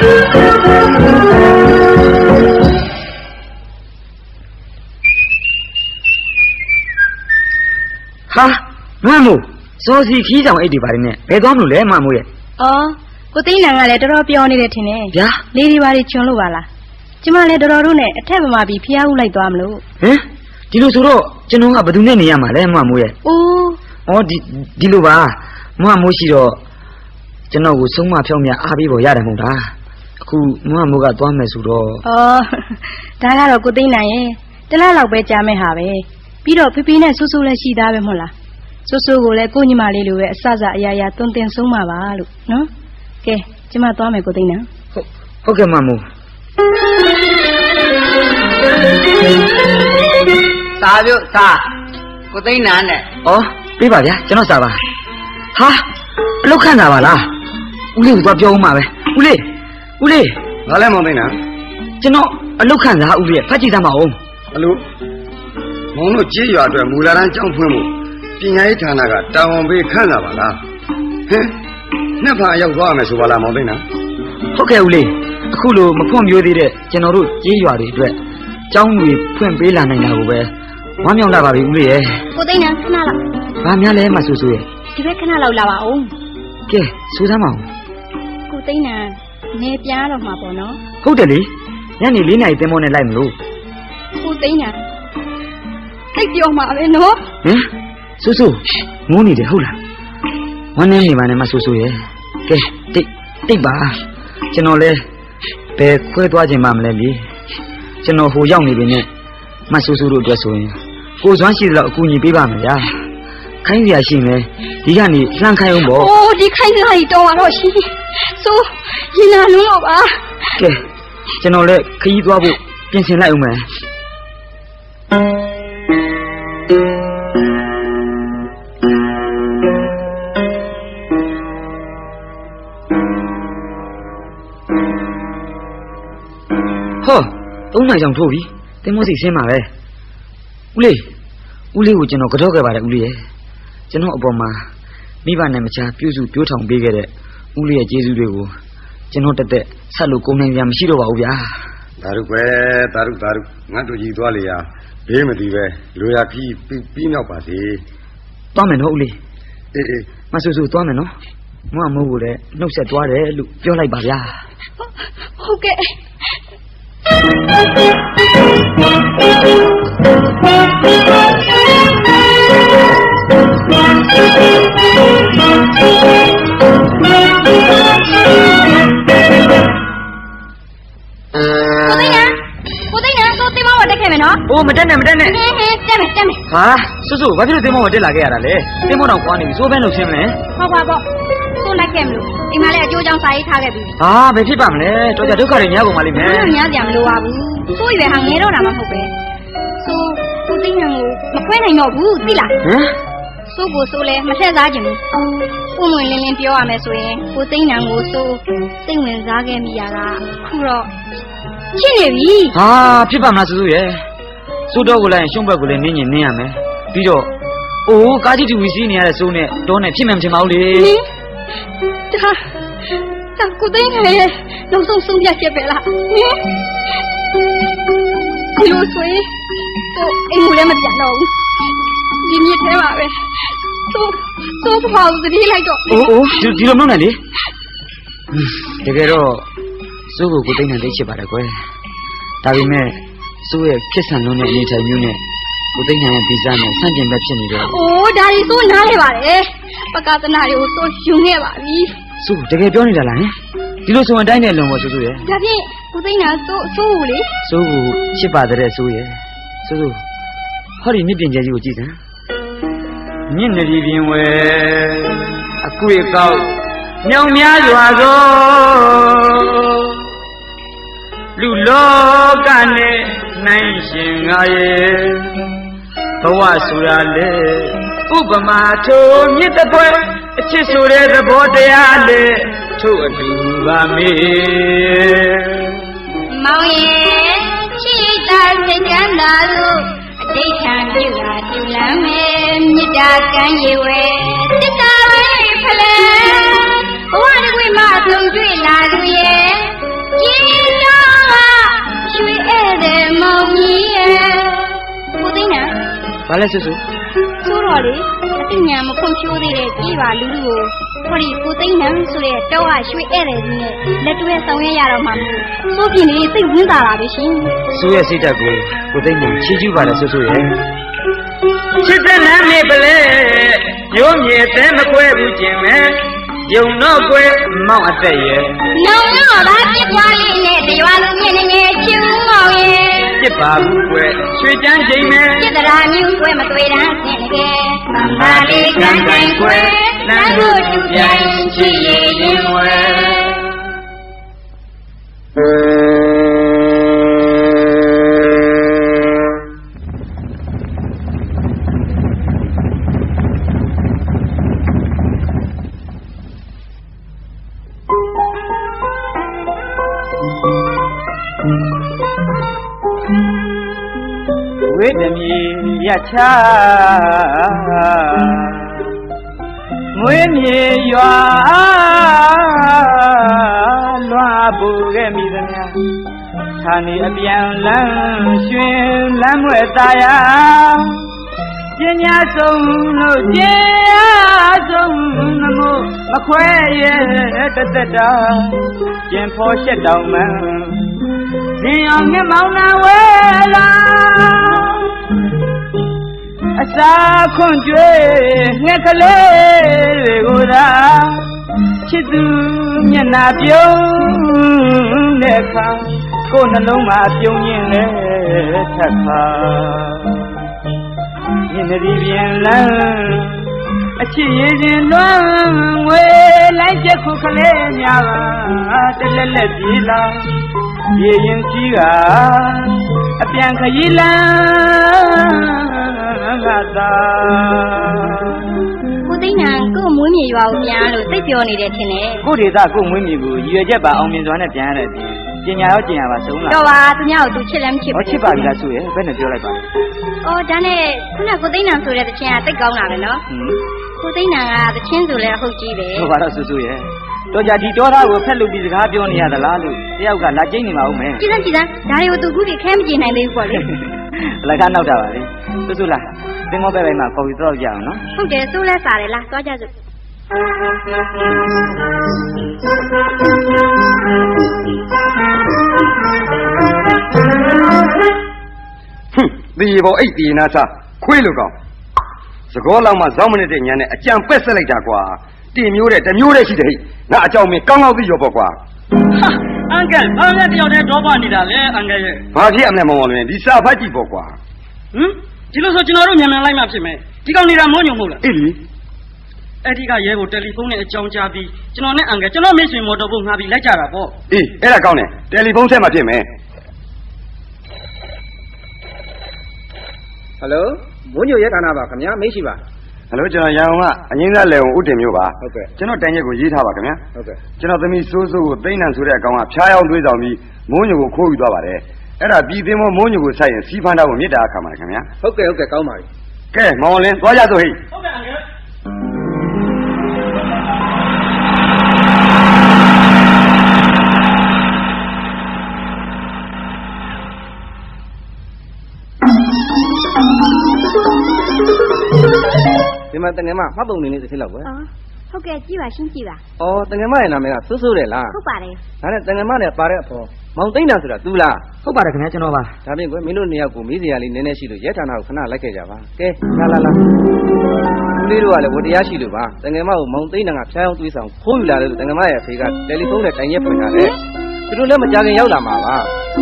C: ဟာမမမို့စောစီခီးဆောင်အိတ်တွေပါတယ်နဲ့ဘယ်သွားမလို့လဲမမို့ရဲ့။
I: အော်ကိုသိန်းနံကလည်းတော်တော်ပြောနေတယ်ထင်တယ်
C: ဗျာ။
I: လေးဒီပါတွေချွန်လို့ပါလား။ကျမလည်းတော်တော်တို့နဲ့အထက်ဗမာပြည်ဖျားဦးလိုက်သွားမလို့
C: ဟင်ဒီလိုဆိုတော့ကျွန်တော်ကဘယ်သူနဲ့နေရမှာလဲမမို့ရဲ့။
I: အိုး
C: ဩဒီဒီလိုပါမမို့ရှိတော့ကျွန်တော်ကိုဆုံးမဖြောင်းမြအားပေးဖို့ရတယ်မဟုတ်လား အခုမမို့ကသွားမယ်ဆိုတော့
I: အော်ဒါကတော့ကိုသိန်းနံရဲ့တလားလောက်ပဲကြာမဲ့ဟာပဲ။ပြီးတော့ဖေဖေနဲ့ဆူဆူလည်းရှိသားပဲမဟုတ်လား။ဆူဆူကိုလည်းကိုညီမလေးလိုပဲအစစအရာရာတွင်တင်ဆုံးမှာပါလို့နော်။ကဲကျမသွားမယ်ကိုသိန်းနံ
C: ဟုတ်ဟုတ်ကဲ့မမို့
H: သာပြုတ်သာကိုသိန်းနာနဲ့
C: ဩပေးပါဗျာကျွန်တော်စားပါဟာအလုတ်ခန့်တာပါလားဦးလေးကသွားပြောဦးမှာပဲဦးလေး ဦးလေး
E: ငါလည်းမော်သိန်းနာ
C: ကျွန်တော်အလုတ်ခန့်စားဦးလေးဖတ်ကြည့်သမ်းပါဦး
E: အလိုမောင်တို့ကြေးရွာအတွက်မူလာတန်းကြောင်းဖွင့်မှုပညာရေးဌာနကတာဝန်ပေးခန့်လာပါလားဟင်နှစ်ဖာရောက်သွားမယ်ဆိုပါလားမောင်သိန်းနာ
C: ဟုတ်ကဲ့ဦးလေးအခုလိုမဖွံ့ဖြိုးသေးတဲ့ကျွန်တော်တို့ကြေးရွာတွေအတွက်ကျောင်းတွေဖွင့်ပေးလာနိုင်တာကိုပဲဝမ်းမြောက်လာပါပြီဦးလေးရဲ့
G: ကိုသိန်းနံခဏလောက်။
C: ဘာများလဲမဆူဆူရဲ့
G: ဒီဘက်ခဏလောက်လာပါဦး။
C: ကဲစူးစမ်းပါဦး
G: ကိုသိန်းနံ နေပြန်တော့မှာပေါ့နော်။
C: ဟုတ်တယ်လေ။ညနေ၄နာရီတင်မောနဲ့လိုက်မလို့
G: ကိုသိန်းနံစိတ်ပြောမှာပဲနော်။
C: ဟင်ဆူဆူငိုးနေတယ်ဟုတ်လား။ဝမ်းနေနေပါနဲ့မဆူဆူရဲ့။ကဲတိတ်တိတ်ပါ။ကျွန်တော်လဲဘယ်ခွဲသွားခြင်းမှမလဲလေ။ကျွန်တော်ဟိုရောက်နေပြီနဲ့မဆူဆူတို့အတွက်ဆိုရင်ကိုယ်စွမ်းရှိသလောက်အကူအညီပေးပါမယ်ဗျာ။ ခိုင်းစရာရှိမယ်။ဒီကနေလှမ်းခိုင်းအောင်ပေါ့
G: အိုးဒီခိုင်းစားကြီးတော်ပါတော့ရှင်ဆိုရင်လာလုံးတော့ပါ။
C: ကဲကျွန်တော်လည်းခရီးသွားဖို့ပြင်ဆင်လိုက်အောင်မယ်။ဟောသုံးနိုင်ကြောင်ထိုးပြီတင်မောစီဆင်းပါပဲဦးလေးဦးလေးကိုကျွန်တော်ကတော့ခဲ့ပါတယ်ဦးလေးရဲ့ ကျွန်တော်အပေါ်မှာမိဘနဲ့မချာပြုစုပြောထောင်ပေးခဲ့တဲ့ဦးလေးရဲ့ကျေးဇူးတွေကိုကျွန်တော်တက်တက်ဆက်လို့ကုန်နိုင်ကြမရှိတော့ပါဘူးဗျာ
E: ဒါရုကွယ်ဒါရုဒါရုငါတို့ကြီးသွားလေရဘေးမတည်ပဲလူရခီးပြီးပြီးမြောက်ပါစေ
C: သွားမယ်နော်ဦးလေး
E: အေးအေး
C: မဆူဆူသွားမယ်နော်မမမိုးကိုလည်းနှုတ်ဆက်သွားတယ်လို့ပြောလိုက်ပါဗျာ
G: ဟုတ်ကဲ့ကို နော်
C: အိုးမတက်နဲ့မတက်နဲ့
G: ဟင်းဟင်းတက်မယ်တက်မယ်
C: ဟာဆူဆူဘာဖြစ်လို့တင်မောကိုတက်လာခဲ့ရတာလဲတင်မောတော့ကွာနေပြီစိုးဘဲလို့ရှင်းမလဲ
G: ဟုတ်ပါပေါ့ဆိုလိုက်ခဲ့မလို့အိမ်မှာလည်းအကျိုးကြောင့်စာရေးထားခဲ့ပြီ
C: ဟာဘယ်ဖြစ်ပါမလဲတော်ကြဒုက္ခတွေများကုန်ပါလိမ့်မယ်
G: ဘာမှများကြမလို့ပါဘူးဆိုရွယ်ဟာငဲတော့တာမှမဟုတ်ပဲဆိုကိုသိန်းနံကိုမခွဲနိုင်တော့ဘူးသိလား
C: ဟမ်
G: ဆိုကိုဆိုလဲမထက်သားခြင်းဘူးပုံဝင်လင်းလင်းပြောရမယ်ဆိုရင်ကိုသိန်းနံကိုဆိုစိတ်ဝင်စားခဲ့မိရတာခုတော့
J: ချစ်နေပြီ
K: ဟာဖြစ်ပါမလားစူးစူးရဲ့ စိုးတော့ကိုလည်းရှုံးဘက်ကိုလည်းနင်းရင်နင်းရမယ်ပြီးတော့အိုးကားကြီးတူဝီစီးနေရတဲ့စိုးနဲ့တော့နဲ့ဖြစ်မှန်မဖြစ်မအောင်လေ
G: ဟင်ဒါဒါကိုသိန်းရဲ့နောက်ဆုံးဆုံးဖြတ်ချက်ပဲလားဟင်ဒီလိုဆိုရင်ဟိုအိမ်မလည်းမပြန်တော့ဘူးဒီမြစ်ထဲမှာပဲသို့သို့ပေါ့သတိလိုက်တော့
K: အိုးအိုးဒီဒီလိုမလုပ်နဲ့လေဟွန်းတကယ်တော့စိုးကိုကိုသိမ့်နေသိချစ်ပါတယ်ကွယ်ဒါပေမဲ့ စိုးရဲ့ဖြစ်ဆန်လုံးတဲ့အနေထိုင်မျိုးနဲ့ကိုသိမ့်နိုင်ရဲ့ဗီဇနဲ့ဆန့်ကျင်ဘက်ဖြစ်နေတော့
G: အိုးဒါရီစိုးနားလေပါတယ်ပကသနာတွေကိုစိုးယူခဲ့ပါပြီ
K: စိုးတကယ်ပြောနေတာလားဟင်ဒီလိုဆိုရင်တိုင်းနဲ့လုံဖို့စူးစူးရဲ့
G: ဒါဖြင့်ကိုသိန်းကစိုးစိုးကိုလေ
K: စိုးကိုချစ်ပါတဲ့စိုးရဲ့စိုးစိုးဟောဒီမြင့်ပြင်ကျဲကြီးကိုကြည့်စမ်း
C: မြင့်နေပြီပြင်ဝဲအကွေကောက်မြောင်များစွာသောလူလောကနဲ့ နိုင်ရှင်ငါရဲ့ဘဝဆိုတာလေဥပမာထိုမြစ်တပွဲအချစ်ဆိုတဲ့သဘောတရားလေထို့အတူပါမေ
G: မောင်ရဲ့ချစ်တာစိတ်ချမ်းသာလို့အတိတ်ခံပြုတာတူလမ်းမယ်မြစ်တာကမ်းရေဝဲတစ်တာပဲဖလဲဘဝတစ်ခွေမှဆုံတွေ့လာသူရဲ့ကြည်တော်က ရွှေဧည့်သည်မောင်ကြီးရဲ့ကိုသိန်းနာ
K: ဘာလဲစိုးစိုး
G: ဆိုတော့လေအသိဉာဏ်မဖွံ့ဖြိုးသေးတဲ့ကြီးပါလူလူကိုဟောဒီကိုသိန်းနန်းဆိုတဲ့တောကရွှေဧည့်သည်ကြီးနဲ့လက်တွဲဆောင်ရွက်ရတော့မှမလို့စိုးပြင်းလေးသိဝင်တာပါပဲရှင်
K: စိုးရဲ့စိတ်ဓာတ်ကိုကိုသိမ့်နိုင်ချီးကျူးပါတယ်စိုးစိုးရဲ့
C: ချစ်တဲ့လမ်းနေပလဲရိုးမြေတဲ့မကွဲဘူးကျင်မဲ့ ယုံတော့ကွဲမောင်းအသက်ရဲ့
G: နောင်တော့ဗာပြစ်သွားလေးနဲ့တရွာလုံးမြင့်နေနေချူမောင်ရဲ့
C: ပြစ်ပါဘူးကွယ်ရွှေချမ်းချိန်မဲ့
G: ပြစ်တရာမျိုးကွဲမတွေ့တန်းဆင်းနေကဲမမလေးကံကံကွဲလမ်းတို့တူပြန်ချစ်ရည်ရင်ဝဲ
C: ဝိတမီရချမွေးမြေရွာလွှမ်းပူခဲ့မိသမျှဌာနေအပြန်လန်းရွှင်လမ်းွယ်သားယာပညာဆုံးလို့ကျင့်ဆုံးနမို့မခွဲရဲ့တသက်တာကျင်ဖို့ရှက်တောင်မှန်ဇင်အောင်မျက်မောင်းနာဝဲလာ အစာခွန့်ကျွေးငှက်ကလေးတွေကိုသာချစ်သူမျက်နာပြုံးတဲ့အခါကိုယ်နှလုံးမှာပြုံးရင်လဲထက်ခါမြင်သည်ပြင်လန်းအချစ်ရည်ချင်းလွမ်းငွေလိုက်ချက်ခုကလေးများပါတလက်လက်ပြေးလာရေရင်ကြီးက အပြန်ခရီးလန်းငါသာ
G: ကိုသိန်းနန်းကို့မွေးမြေရွာကိုပြန်လို့စိတ်ပြောနေတယ်ထင်တယ်
C: ကိုဒေသကိုမွေးမြူကိုရည်ရွယ်ချက်ပါအောင်မြင်စွာနဲ့ပြန်ရတဲ့အပြင်ပညာရောကျင်ရပါဆုံးလား
G: တော့ပါသူများကိုသူချစ်လည်းမချစ်
C: ဟောချစ်ပါပြီလားဆိုရယ်ဘယ်နဲ့ပြောလိုက်ပါလဲ။
G: အော်ဒါနဲ့ခုနကိုသိန်းနန်းဆိုတဲ့တခြင်းကတိတ်ကောင်းတာပဲနော်
C: ဟွန်း။
G: ကိုသိန်းနန်းကတခြင်းဆိုလဲဟုတ်ကြီးပဲ
C: ဟောပါတော့ဆူဆူရယ် တော့ကြဒီတောသားကိုဖက်လို့ဒီစကားပြောနေရသလားလို့တယောက်ကလာကျိန်းနေမှာဦးမယ်။
G: ကြည်စမ်းကြည်စမ်းဒါတွေကိုသူခုထိခဲမကြည့်နိုင်သေးဘူးပေါ့လေ
C: လက်ကနောက်တာပါလေဆူဆူလားသင်္ဘောပဲပဲမှာခေါ်ပြီးတော့ကြအောင်နော်။
G: ဟုတ်တယ်စိုးလဲစားတယ်လားသွားကြစို့
E: ဟွန်းဒီဘောအိတ်ဒီနာစားခွေးလို့ကောင်သကောလောက်မှဇောင်းမနေတဲ့ညာနဲ့အကြံပက်ဆက်လိုက်တာကွာ တင်မျိုးတဲ့တစ်မျိုးတဲ့ရှိတယ်ဟိငါအကြောင်းမင်းကောင်းကောင်းသိရောပေါ့ကွာ
C: အန်ကယ်ဘာလဲတယောက်တည်းတော့ပါနေတာလေအန်ကယ်ရဲ့
E: ဘာဖြစ်အမလဲမောင်မောင်လည်းဒီစာဖတ်ကြည့်ပေါ့ကွာ
C: ဟမ်ဒီလိုဆိုကျွန်တော်တို့မြန်မြန်လိုက်မှဖြစ်မယ်ဒီကောင်နေတာမုန်းညုံမဟုတ်လား
E: အေးလီ
C: အဲ့ဒီကရဲကိုတယ်လီဖုန်းနဲ့အကြောင်းကြားပြီးကျွန်တော်နဲ့အန်ကယ်ကျွန်တော်မိတ်ဆွေမော်တော်ဘုတ်ငှားပြီးလိုက်ကြတာပေါ့
E: အေးအဲ့ဒါကောင်းတယ်တယ်လီဖုန်းဆက်မှဖြစ်မယ်
F: ဟယ်လိုမွန်းညိုရဲဌာနပါခင်ဗျာမိတ်ရှိပါ
E: ဟယ်လိုကျွန်တော်ရန်ကုန်ကအငင်းသားလေုံဦးတင်မျိုးပါ
F: ဟုတ်ကဲ့
E: ကျွန်တော်တိုင်ရက်ကိုရေးထားပါခင်ဗျာ
F: ဟုတ်ကဲ့
E: ကျွန်တော်သမီးစိုးစိုးကိုသိန်းနံဆိုတဲ့အကောင်ကဖျားယောင်းသွေးဆောင်ပြီးမိုးညိုကိုခိုးယူသွားပါတယ်အဲ့ဒါပြည်သိမ်းမိုးညိုကိုဆိုင်ရင်စီးဖမ်းတော့ကိုမြစ်တာအခါမှာခင်ဗျာ
F: ဟုတ်ကဲ့ဟုတ်ကဲ့ကောင်းပါပြီ
E: ကဲမောင်လင်းသွားကြတော့ဟိ
H: ဟုတ်ကဲ့အန်က
F: မှာတငယ်မမှတ်ပုံနေနေတစ်ချက်လောက်ပဲ
I: အော်ဟုတ်ကဲ့ကြည့်ပါရှင်းကြည့်ပါ
F: အော်တငယ်မရဲ့နာမည်ကစိုးစိုးတယ်လား
I: ဟုတ်ပါတယ်
F: ဒါနဲ့တငယ်မနဲ့ပါတဲ့အဖော်မောင်သိန်းတာဆိုတာ तू လား
C: ဟုတ်ပါတယ်ခင်ဗျာကျွန်တော်ပါ
F: ဒါပြင်ကွယ်မင်းတို့နှစ်ယောက်ကိုမိစရာလေးနည်းနည်းရှိလို့ရဲဌာနကိုခဏလိုက်ခဲ့ကြပါကဲလာလာလာလူလေးတို့ကလည်းဝတရားရှိလို့ပါတငယ်မကိုမောင်သိန်းတာကဖျားအောင်တွေးဆောင်ခိုးယူလာတယ်လို့တငယ်မရဲ့အဖေကတယ်လီဖုန်းနဲ့တိုင်ရက်ဖွင့်ထားတယ်သူတို့လည်းမကြခင်ရောက်လာမှာပါ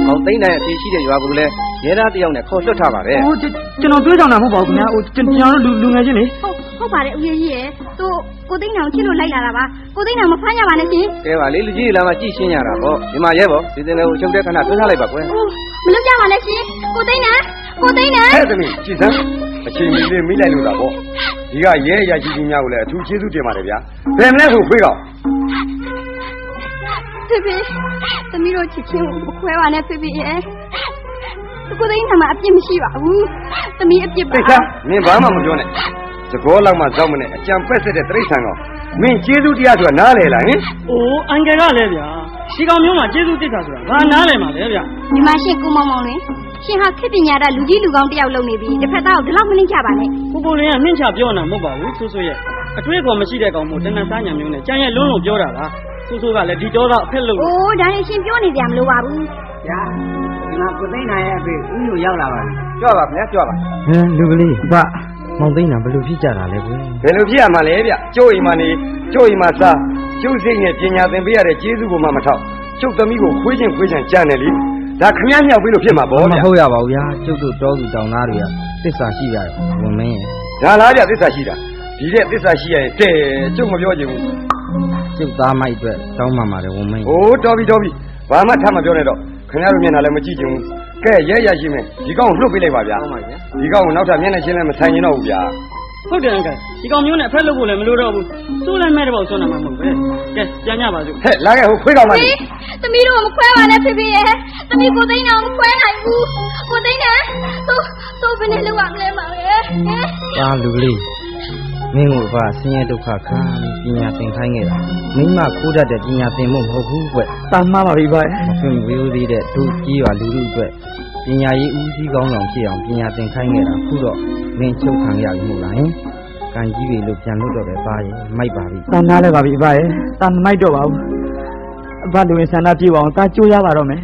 F: မောင်သိန်းတဲ့အဖေရှိတဲ့ရွာကိုလည်း ရဲသားတစ်ယောက်နဲ့ခေါ်လွှတ်ထားပါတယ်
C: ဟိုကျွန်တော်တွေးကြောင်တာမဟုတ်ပါဘူးခင်ဗျာဟိုကျွန်တော်တို့လူငယ်ချင်းလေ
I: ဟုတ်ဟုတ်ပါတယ်ဦးကြီးရဲ့သူကိုသိန်းအောင်ချစ်လို့လိုက်လာတာပါကိုသိန်းအောင်မဖမ်းရပါနဲ့ရှင်
F: ကဲပါလေလူကြီးလာမှကြည့်ရှင်းရတာပေါ့ဒီမှာရဲပေါ့ဒီတင်လေးကိုချုပ်တဲ့ခဏတွန်းထားလိုက်ပါကွယ်
I: ဟိုမလုပ်ကြပါနဲ့ရှင်ကိုသိန်းအောင်ကိုသိန်းအောင်
E: ဟဲ့သမီးကြည်စမ်းအချိန်မီလေးမိလိုက်လို့တာပေါ့ဒီကရဲအရာကြီးကြီးများကိုလည်းအထူးကျေးဇူးတင်ပါတယ်ဗျာဘယ်မလဲဆိုခွေးကောင်
I: ဖေဖေသမီးတို့ချစ်ချင်းကိုမခွဲပါနဲ့ဖေဖေရဲ့ ကိုသိန်းအောင်မှာအပြစ်မရှိပါဘူးသမီးအပြစ်ပါ
E: သိစားမင်းဘာမှမပြောနဲ့သဘောလောက်မှဇောက်မနဲ့အကြံပက်ဆက်တဲ့တိရစ္ဆာန်ကောင်မင်းကျေးဇူးတရားဆိုတာနားလေလားဟင်
H: အိုးအန်ကယ်ကလည်းဗျာဒီကောင်မျိုးမှာကျေးဇူးတစ်ခါဆိုတာဘာနားလဲမှာလဲဗျာ
I: ဒီမှာရှင်ကိုမောင်မောင်လေးရှင်ဟာခေတ်ပညာတတ်လူကြီးလူကောင်းတယောက်လုပ်နေပြီတစ်ဖက်သားကိုဒီလောက်မနှိမ့်ချပါနဲ့
H: ကိုကိုလင်းကနှင်းချပြောနေတာမဟုတ်ပါဘူးဆိုးဆိုးရဲ့အတွေးခေါ်မရှိတဲ့ကောင်မို့တဏ္ဍစားညာမျိုးနဲ့ကြံရဲ့လုံးလုံးပြောတာပါဆိုးဆိုးကလည်းဒီတော့တော့အဖက်လို့
I: အိုးဒါနဲ့ရှင်ပြောနေကြမလို့ပါဘူး
C: ဗျာ ဒီမှာကိုသိန်းနိုင်ရဲ့အဖေဦးညိုရောက်လာပါပြီ
F: ကြွပါဗျာကြွပါ
D: ဟမ်လူကလေးဗမောင်သိန်းတာဘယ်လိုဖြစ်ကြတာလဲကွယ်
E: ဘယ်လိုဖြစ်ရမှာလဲဗျကျိုးအိမ်မှာနေကျိုးအိမ်မှာစားကျိုးစိတ်နဲ့ပညာသင်ပေးရတဲ့ကျေးဇူးကိုမှမထောက်ကျုပ်သမီးကိုခွေးချင်းခွေးချင်းကြံတယ်လေဒါခမည်းမြောက်ပြီးလို့ဖြစ်မှာပေါ့
D: မ
E: ဗျာ
D: ဟုတ်ရပါဘူးဗျာကျုပ်တို့တောသူတောင်သားတွေကသစ္စာရှိကြတယ်ဝင်မင်းရဲ့
E: ဒါလားဗျသစ္စာရှိတာဒီတဲ့သစ္စာရှိရရင်တဲ့ကျုပ်မပြောချင်ဘူး
D: ကျုပ်သားမိုက်အတွက်တောင်းပန်ပါတယ်ဝင်မင်း
E: ဟိုးတော်ပြီတော်ပြီဘာမှထပ်မပြောနဲ့တော့ ခင်ဗျားတို့မျက်နှာလည်းမကြည့်ချင်ဘူးကဲရဲရရှိမယ်ဒီကောင်ကိုလွတ်ပေးလိုက်ပါဗျာ
F: ကောင်းပါဗျာ
E: ဒီကောင်ကိုနောက်ထပ်မျက်နှာချင်းလည်းမဆိုင်ရင်တော့ဘူးဗျာ
H: ဟုတ်တယ်အန်ကယ်ဒီကောင်မျိုးနဲ့အဖက်လို့ဖို့လည်းမလိုတော့ဘူးစိုးလည်းမဲ့တော့ဆွမ်းတာမှမဟုတ်ပဲကဲပြန်ကြပါစို့
E: ဟဲ့လာခဲ့ဟိုခွေးကောင်မ
I: ဖေ
E: လေး
I: သမီးတို့မခွဲပါနဲ့ဖေဖေရဲ့သမီးကိုသိန်းအောင်မခွဲနိုင်ဘူးကိုသိန်းနဲ့သူသူဘယ်နဲ့လောက်ရမလဲမောင်ရဲ့ဟဲ့
D: သားလူကလေး မင်းကိုကဆင်းရဲဒုက္ခခံပြီးပညာသင်ခိုင်းခဲ့တာမိမခိုးတတ်တဲ့ပညာသင်ဖို့မဟုတ်ဘူးကွ
C: တာမှားပါပြီဗျာ
D: မဖွင့်ဝေးသေးတဲ့တို့ကြီးရွာလူလူအတွက်ပညာရေးဦးစီးကောင်းဆောင်ဖြစ်အောင်ပညာသင်ခိုင်းခဲ့တာခုတော့မင်းချုပ်ခံရပြီမို့လားဟင်ကန်ကြီးတွေလို့ပြန်လို့တော့ပဲပါရဲ့မိုက်ပါပြီ
C: တာနားလဲပါပြီဗျာရဲ့တာမမိုက်တော့ပါဘူးအဘလူဝင်ဆန္ဒပြေပါအောင်တာကြိုးရပါတော့မယ်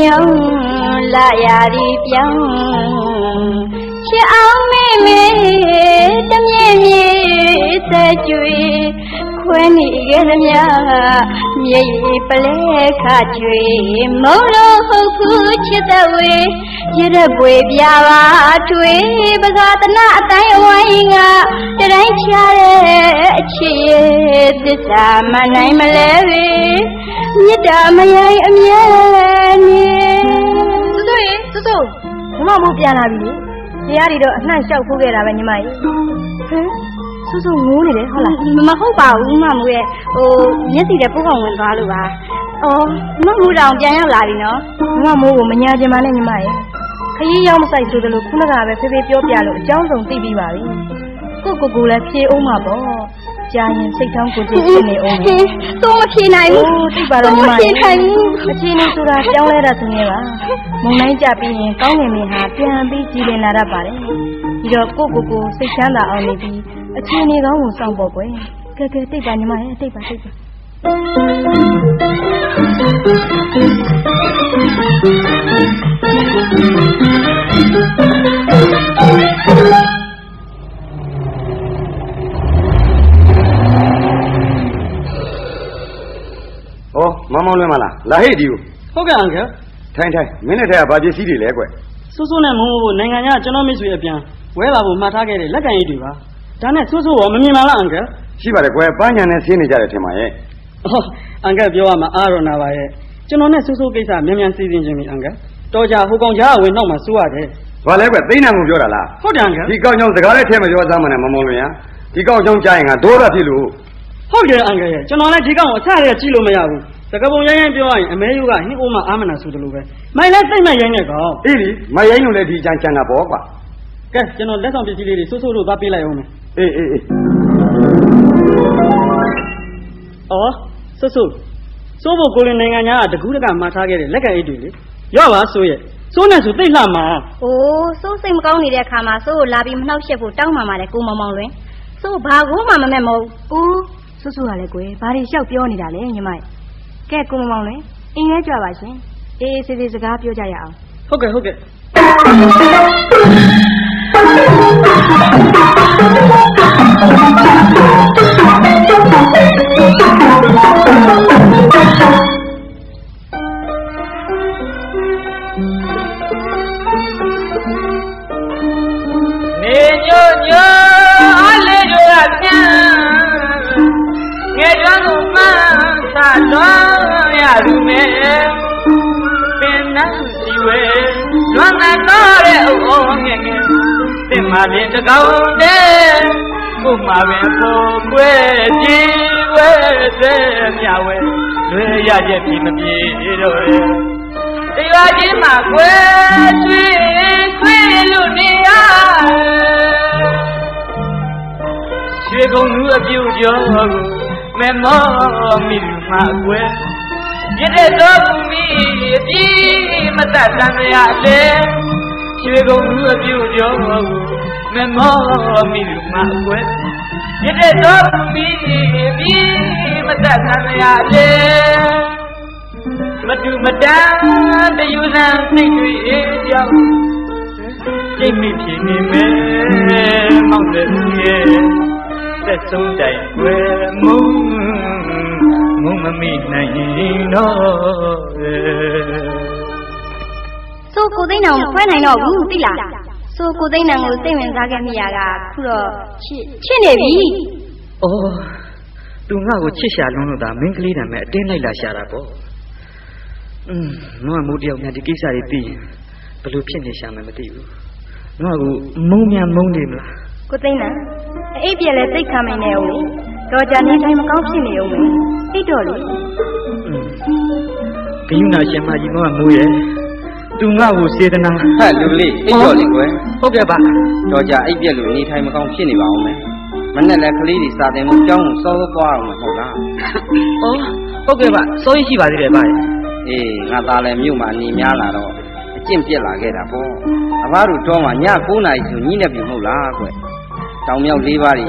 G: ညောင်းလာရာဒီပြောင်းချစ်အောင်မေမေတမြင့်မြေသက်ကြွေခွဲနေခဲ့သမျှမြေရီပလဲခချွေမုံလို့ဟုတ်ခုချစ်တဲ့ဝေရတဲ့ပွေပြပါထွေပကသနာအတိုင်းအဝိုင်းကတတိုင်းချတဲ့အချစ်ရဲ့သစ္စာမနိုင်မလဲပဲ မေတ္တာမယိုင်အမြဲနေ
I: သူတို့ရေသူတို့ညီမမို့ပြန်လာပြီလေတရားတွေတော့အနှံ့လျှောက်ခိုးခဲ့တာပဲညီမကြီးဟမ်သူတို့ငိုးနေတယ်ဟုတ်လားမဟုတ်ပါဘူးမမို့ရဲ့ဟိုမျက်စီတဲ့ပိုးကောင်ဝင်သွားလို့ပါအော်မမို့တောင်ပြန်ရောက်လာပြီနော်ညီမမို့ကိုမညာကျင်ပါနဲ့ညီမရဲ့ခရီးရောက်မဆိုင်ဆိုသလိုခုနကပဲဖေဖေပြောပြလို့အကြောင်းစုံသိပြီးပါပြီကိုကိုကိုလည်းဖြေအောင်မှာပေါ့ ကြာရင်စိတ်ထောင်းကိုယ်ကျဖြစ်နေအောင်မယ်တော့မဖြေနိုင်ဘူးသိပါတော့ညီမရဲ့ဖြေနိုင်ဘူးအခြေအနေဆိုတာပြောင်းလဲတာသူငယ်ပါမုံတိုင်းကြပြီးရင်ကောင်းငယ်မင်းဟာပြန်ပြီးကြည်လင်လာတတ်ပါတယ်ပြီးတော့ကိုကိုကိုစိတ်ချမ်းသာအောင်နေပြီးအခြေအနေကောင်းကိုစောင့်ဖို့ကွယ်ကဲကဲတိတ်ပါညီမရဲ့တိတ်ပါတိတ်ပါ
E: င်လွင်မလားလာဟေ့ဒီကို
H: ဟုတ်ကဲ့အန်ကယ်
E: ထိုင်ထိုင်မင်းနဲ့ထဲကဘာပစ္စည်းတွေလဲကွ
H: ဆိုးဆိုးနဲ့မုံမို့ဖို့နိုင်ငံခြားကျွန်တော်မိတ်ဆွေအပြန်ဝဲလာဖို့မှတ်ထားခဲ့တဲ့လက်ကန်ရည်တွေပါဒါနဲ့ဆိုးဆိုးရောမမြင်ပါလားအန်ကယ်
E: ရှိပါတယ်ကွပန်းညာနဲ့ဆင်းနေကြတယ်ထင်ပါရဲ့
H: ဟောအန်ကယ်ပြောရမှာအားရနာပါရဲ့ကျွန်တော်နဲ့ဆိုးဆိုးကိစ္စမြန်မြန်စီစဉ်ခြင်းပြီအန်ကယ်တော်ကြဟိုကောင်ကြားဝင်နောက်မှစိုးရတယ်
E: ဘာလဲကွသိန်းနံကိုပြောတာလား
H: ဟုတ်တယ်အန်ကယ်
E: ဒီကောက်ကြောင့်စကားလည်းထဲမပြောသားမနဲ့မမောင်လွင်ရဒီကောက်ကြောင့်ကြားရင်ငါဒေါသဖြစ်လို့
H: ဟုတ်တယ်အန်ကယ်ရဲ့ကျွန်တော်လည်းဒီကောင်ကိုအဆရကြည့်လို့မရဘူးတ ကပုံရိုင်းရိုင်းပြောရရင်အမဲယုကဟင်းအိုးမအာမနာဆိုတယ်လို့ပဲမိုင်လည်းသိမ့်မဲ့ရိုင်းတဲ့ကောင်
E: အေးလီမရိုင်းလို့လည်းဒီချမ်းချမ်းတာပေါ့ကွာ
H: ကဲကျွန်တော်လက်ဆောင်ပစ္စည်းလေးတွေဆိုးဆိုးလို့သွားပေးလိုက်အောင်မယ်
E: အေးအေးအေး
H: အော်ဆိုးဆိုးစိုးဖို့ကိုလင်နိုင်ငံညာကတကူးတကမှာထားခဲ့တဲ့လက်ကန်အိတ်တွေလေရော့ပါဆိုးရဲ့စိုးနဲ့ဆိုသိတ်လှမှာ။
G: အိုးစိုးစိတ်မကောင်းနေတဲ့အခါမှာစိုးကိုလာပြီးမနှောက်ယှက်ဖို့တောင်းပန်ပါလေကိုမောင်မောင်လွင်။စိုးဘာကူမှမမဲ့မဟုတ်။အိုးစိုးစိုးကလည်းကွယ်ဘာတွေလျှောက်ပြောနေတာလဲညီမ။ ကဲကိုမောင်မောင်လွင်အင်းရဲကြွပါရှင်။အေးအေးဆေးဆေးစကားပြောကြရအောင်
H: ဟုတ်ကဲ့ဟုတ်ကဲ့
C: လူမဲပင်နှံစီဝဲလွမ်းတဲ့တော့တဲ့အုံအောင်ငယ်ငယ်တင်မာရင်တကောင်းတဲ့ကိုမှာပင်ဖို့ကွယ်ကြည့်ဝဲတဲ့မြဝဲလွေရချက်ပြီမပြေတော့တဲ့တရားချင်းမှာကွယ်ဆွေဆွေလို့နေရရွှေကုံလူအပြုတ်ကျော်ကိုမဲမောမိလူမှာကွယ် ရတဲ့တော်ကူမီအပြေးမတတ်တမ်းရလေရွှေကုံလူအပြုတ်ကျော်ကိုမဲမောမိလူမှာကွယ်ရတဲ့တော်ကူမီအပြေးမတတ်တမ်းရလေမတူမတန်တယူဆန်းစိတ်တွေအေးကြောင်စိတ်မိဖြစ်နေမယ်မောင်တဲ့ရဲ့သက်ဆုံးတိုင်ွယ်မုံ မုံမမိနိုင်တော့။
G: စိုးကိုသိန်းအောင်မခွဲနိုင်တော့ဘူးသိလား။စိုးကိုသိန်းအောင်ကိုစိတ်ဝင်စားခဲ့မိရကခုတော့ချစ်ချစ်နေပြီ။
I: အော်သူငါ့ကိုချစ်ရှာလွန်းလို့သာမင်းကလေးတံမဲ့အတင်းလိုက်လာရှာတာပေါ့။อืมငါမိုးတယောက်များဒီကိစ္စတွေသိရင်ဘယ်လိုဖြစ်နေရှာမှမသိဘူး။ငါ့ကိုမုံမြန်မုံနေမလား။
G: ကိုသိန်းအောင်အိပ်ပြက်လဲသိတ်ခံမိနေအောင်လေ။ တော်ကြနေတိုင်းမကောင်းဖြစ်နေအောင်လေ။အိတ်တော့လေ။
I: อืมဂယုဏရှင်မကြီးမောကမိုးရဲ့သူငါ့ကိုစေတနာ
D: ဟဲ့လူလေးအိပ်ကြော်လေးကွယ်
I: ဟုတ်ကဲ့ပါ
D: တော်ကြအိပ်ပြက်လို့နေထိုင်မကောင်းဖြစ်နေပါအောင်မယ်မနဲ့လည်းကလေးတွေစာတင်မှုကြောင်းကိုစောစောသွားအောင်မဟုတ်လား။
I: အော်ဟုတ်ကဲ့ပါစိုးရိမ်ရှိပါသေးတယ်ဗျာ။
D: အေးငါသားလည်းမြို့မှာနေများလာတော့အကျင့်ပြက်လာခဲ့တာပေါ့အဘတို့တော့မှည9နာရီဆိုညနေပြီမဟုတ်လားကွတောင်မြောက်လေးပါးတွေ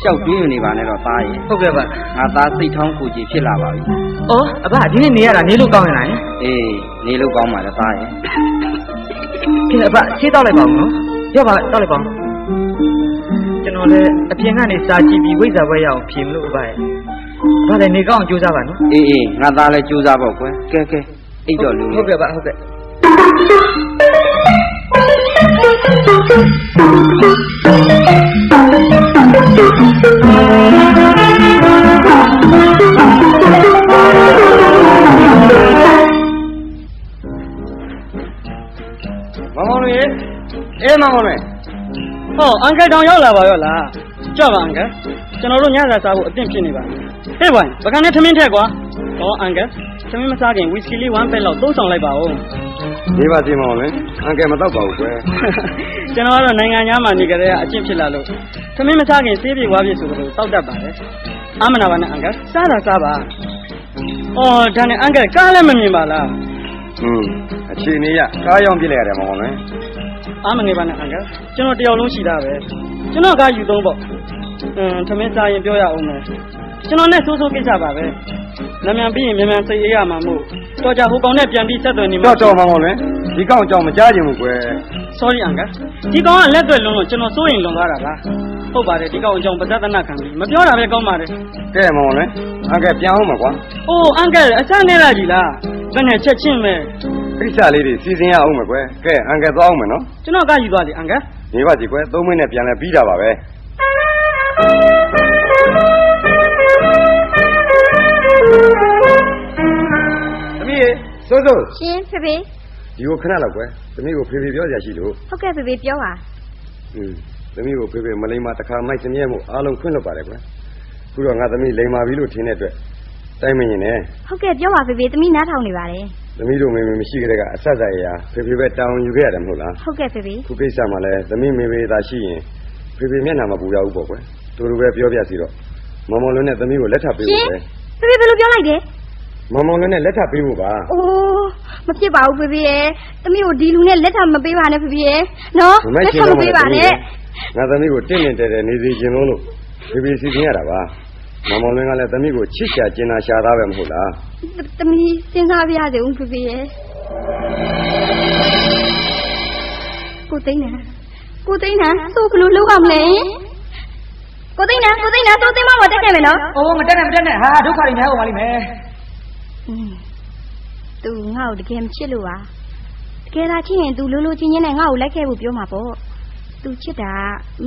D: ရှောက်တွေးနေပါနဲ့တော့သားရဲ့
I: ဟုတ်ကဲ့ပါ
D: ငါသားစိတ်ထောင်းကိုကြည်ဖြစ်လာပါပြီ။
I: အော်အဘဒီနေ့နေရတာနေလို့ကောင်းရလား။
D: အေးနေလို့ကောင်းပါလေသားရဲ့
I: ကဲအဘဆေးတောက်လိုက်ပါဦးနော်ရပါတောက်လိုက်ပါဦးကျွန်တော်လည်းအပြင်ကနေစာကြည့်ပြီးဝိဇ္ဇာဘွဲရအောင်ဖြေမလို့အဘရဲ့ဘာလဲနေကောင်းအောင်ကြိုးစားပါနော်
D: အေးအေးငါသားလည်းကြိုးစားပေါ့ကွယ်ကဲကဲအိတ်တော်လူ
I: ဟုတ်ကဲ့ပါဟုတ်ကဲ့
E: မောင်မောင်လွင်အေးမောင်မောင်လွင်
H: ဟောအန်ကယ်တောင်ရောက်လာပါရောလားကြပါအန်ကယ်ကျွန်တော်တို့ညစာစားဖို့အသင့်ဖြစ်နေပါပြီဟေးဝိုင်းပကံနဲ့ထမင်းထက်ကွာဟောအန်ကယ် ထမင်းမစားခင်ဝီစကီလေး1ပဲလောက်သုံးဆောင်လိုက်ပါဦး
E: ဒီပါစီမောင်လွင်အန်ကယ်မတော့ပါဘူးကွယ်
H: ကျွန်တော်ကတော့နိုင်ငံသားမှာနေကြတဲ့အကျင့်ဖြစ်လာလို့သမင်းမစားခင်ဆေးပြေဝါးပြေဆိုလို့တောက်တတ်ပါတယ်။အာမနာပါနဲ့အန်ကယ်စားတာစားပါ။အော်ဒါနဲ့အန်ကယ်ကားလည်းမမြင်ပါလား
E: อืมအခြေအနေရကားရောက်ပြစ်လိုက်ရတယ်မောင်မောင်လွင်။
H: အာမငယ်ပါနဲ့အန်ကယ်ကျွန်တော်တယောက်လုံးရှိတာပဲ။ကျွန်တော်ကားယူသုံးပေါ့
F: အင်းသမင်းစားရင်ပြောရအောင်မယ်ကျွန်တော်နဲ့စိုးစိုးကိစ္စပါပဲနမြန်ပြီးရင်မြန်မြန်စိတ်အေးရမှာမို့တော်ကြဟိုကောင်နဲ့ပြန်ပြီးဆက်သွယ်နေမှာ
E: တော့တော်မောင်လဲဒီကောင်အကြောင်းမကြားချင်ဘူးကွယ်
F: sorry အန်ကဒီကောင်ကလက်တွေ့လုံးလို့ကျွန်တော်စိုးရင်လွန်သွားတာပါဟုတ်ပါတယ်ဒီကောင်အကြောင်းပဇာသနာခံပြီးမပြောတာပဲကောင်းပါတယ်
E: ကဲမောင်လဲအကဲပြန်အောင်မှာကွာ
F: အိုးအန်ကယ်အဆန်းနေလာကြီးလားဘယ်နဲ့ချက်ချင်းပဲ
E: ကိစ္စလေးတွေစီစဉ်ရအောင်မယ်ကွယ်ကဲအန်ကဲသွားအောင်မယ်နော်
F: ကျွန်တော်ကယူသွားလေအန်ကယ်
E: နေပါစီကွယ်၃မိနစ်ပြန်လဲပြီးတာပါပဲ သမီးရေစိုးစိုး
G: ရှင်ဖေဖေ
E: ဒီကိုခဏလောက်ကွယ်သမီးကိုဖေဖေပြောစရာရှိလို့
G: ဟုတ်ကဲ့ဖေဖေပြောပါ
E: อืมသမီးကိုဖေဖေမလိမ္မာတစ်ခါမိုက်စမြဲမှုအားလုံးခွင့်လွတ်ပါတယ်ကွယ်ခုတော့ငါသမီးလိမ္မာပြီလို့ထင်တဲ့အတွက်တိုင်းမရင်နဲ့
G: ဟုတ်ကဲ့ပြောပါဖေဖေသမီးနားထောင်နေပါတယ်
E: သမီးတို့မေမေမရှိကြတဲ့ကအဆက်ဆက်ရာဖေဖေပဲတောင်းယူခဲ့ရတယ်မဟုတ်လား
G: ဟုတ်ကဲ့ဖေဖေ
E: ခုကိစ္စမှာလဲသမီးမေမေသာရှိရင်ဖေဖေမျက်နှာမပူရဘူးပေါ့ကွယ် တူတူပဲပြောပြစီတော့မောင်မောင်လွန်းနဲ့သမီးကိုလက်ထပ်ပေးဖို့ပဲ
G: ဖေဖေဘယ်လိုပြောလိုက်တယ်
E: မောင်မောင်လွန်းနဲ့လက်ထပ်ပေးဖို့ပါ
G: အိုးမဖြစ်ပါဘူးဖေဖေရဲ့သမီးကိုဒီလူနဲ့လက်ထပ်မပေးပါနဲ့ဖေဖေရဲ့နော်လက်ထပ်မပေးပါနဲ့
E: ငါသမီးကိုတင့်တင့်တဲတဲနေစီခြင်းလုံးလို့ဖေဖေစီစဉ်ရတာပါမောင်မောင်လွန်းကလည်းသမီးကိုချစ်ရှာကျင်နာရှာသားပဲမဟုတ်လား
G: သမီးစဉ်းစားပြရစေဦးဖေဖေရဲ့ကိုသိန်းနာကိုသိန်းနာသို့ဘယ်လိုလုပ်ရမလဲ ကိုသိန်းနာကိုသိန်းနာသိုးသိန်းမမတက်ခဲ့မယ်နော်
C: အိုးမတက်နဲ့မတက်နဲ့ဟာဒုက္ခတွေများကုန်ပါလိမ့်မယ်
G: သူငါ့ကိုတကယ်မချစ်လို့ပါတကယ်သာချစ်ရင်သူလုံးလုံးချင်းချင်းနဲ့ငါ့ကိုလိုက်ခဲ့ဖို့ပြောမှာပေါ့သူချစ်တာ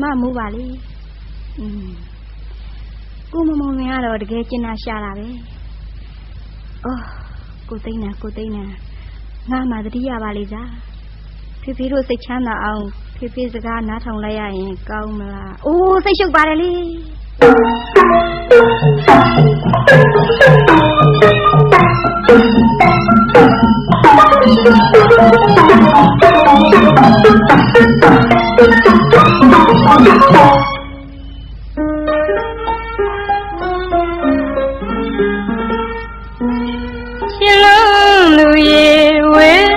G: မမိုးပါလေอืมကိုမမုံဝင်ကတော့တကယ်ကျင်နာရှာတာပဲအော်ကိုသိန်းနာကိုသိန်းနာငါမှတတိယပါလေစားဖေဖေတို့စိတ်ချမ်းသာအောင် ဖေဖေစကားနားထောင်လိုက်ရရင်ကောင်းမလားအိုးစိတ်ရှုပ်ပါတယ်လေ
I: ရှင်လုံးလူရေဝေး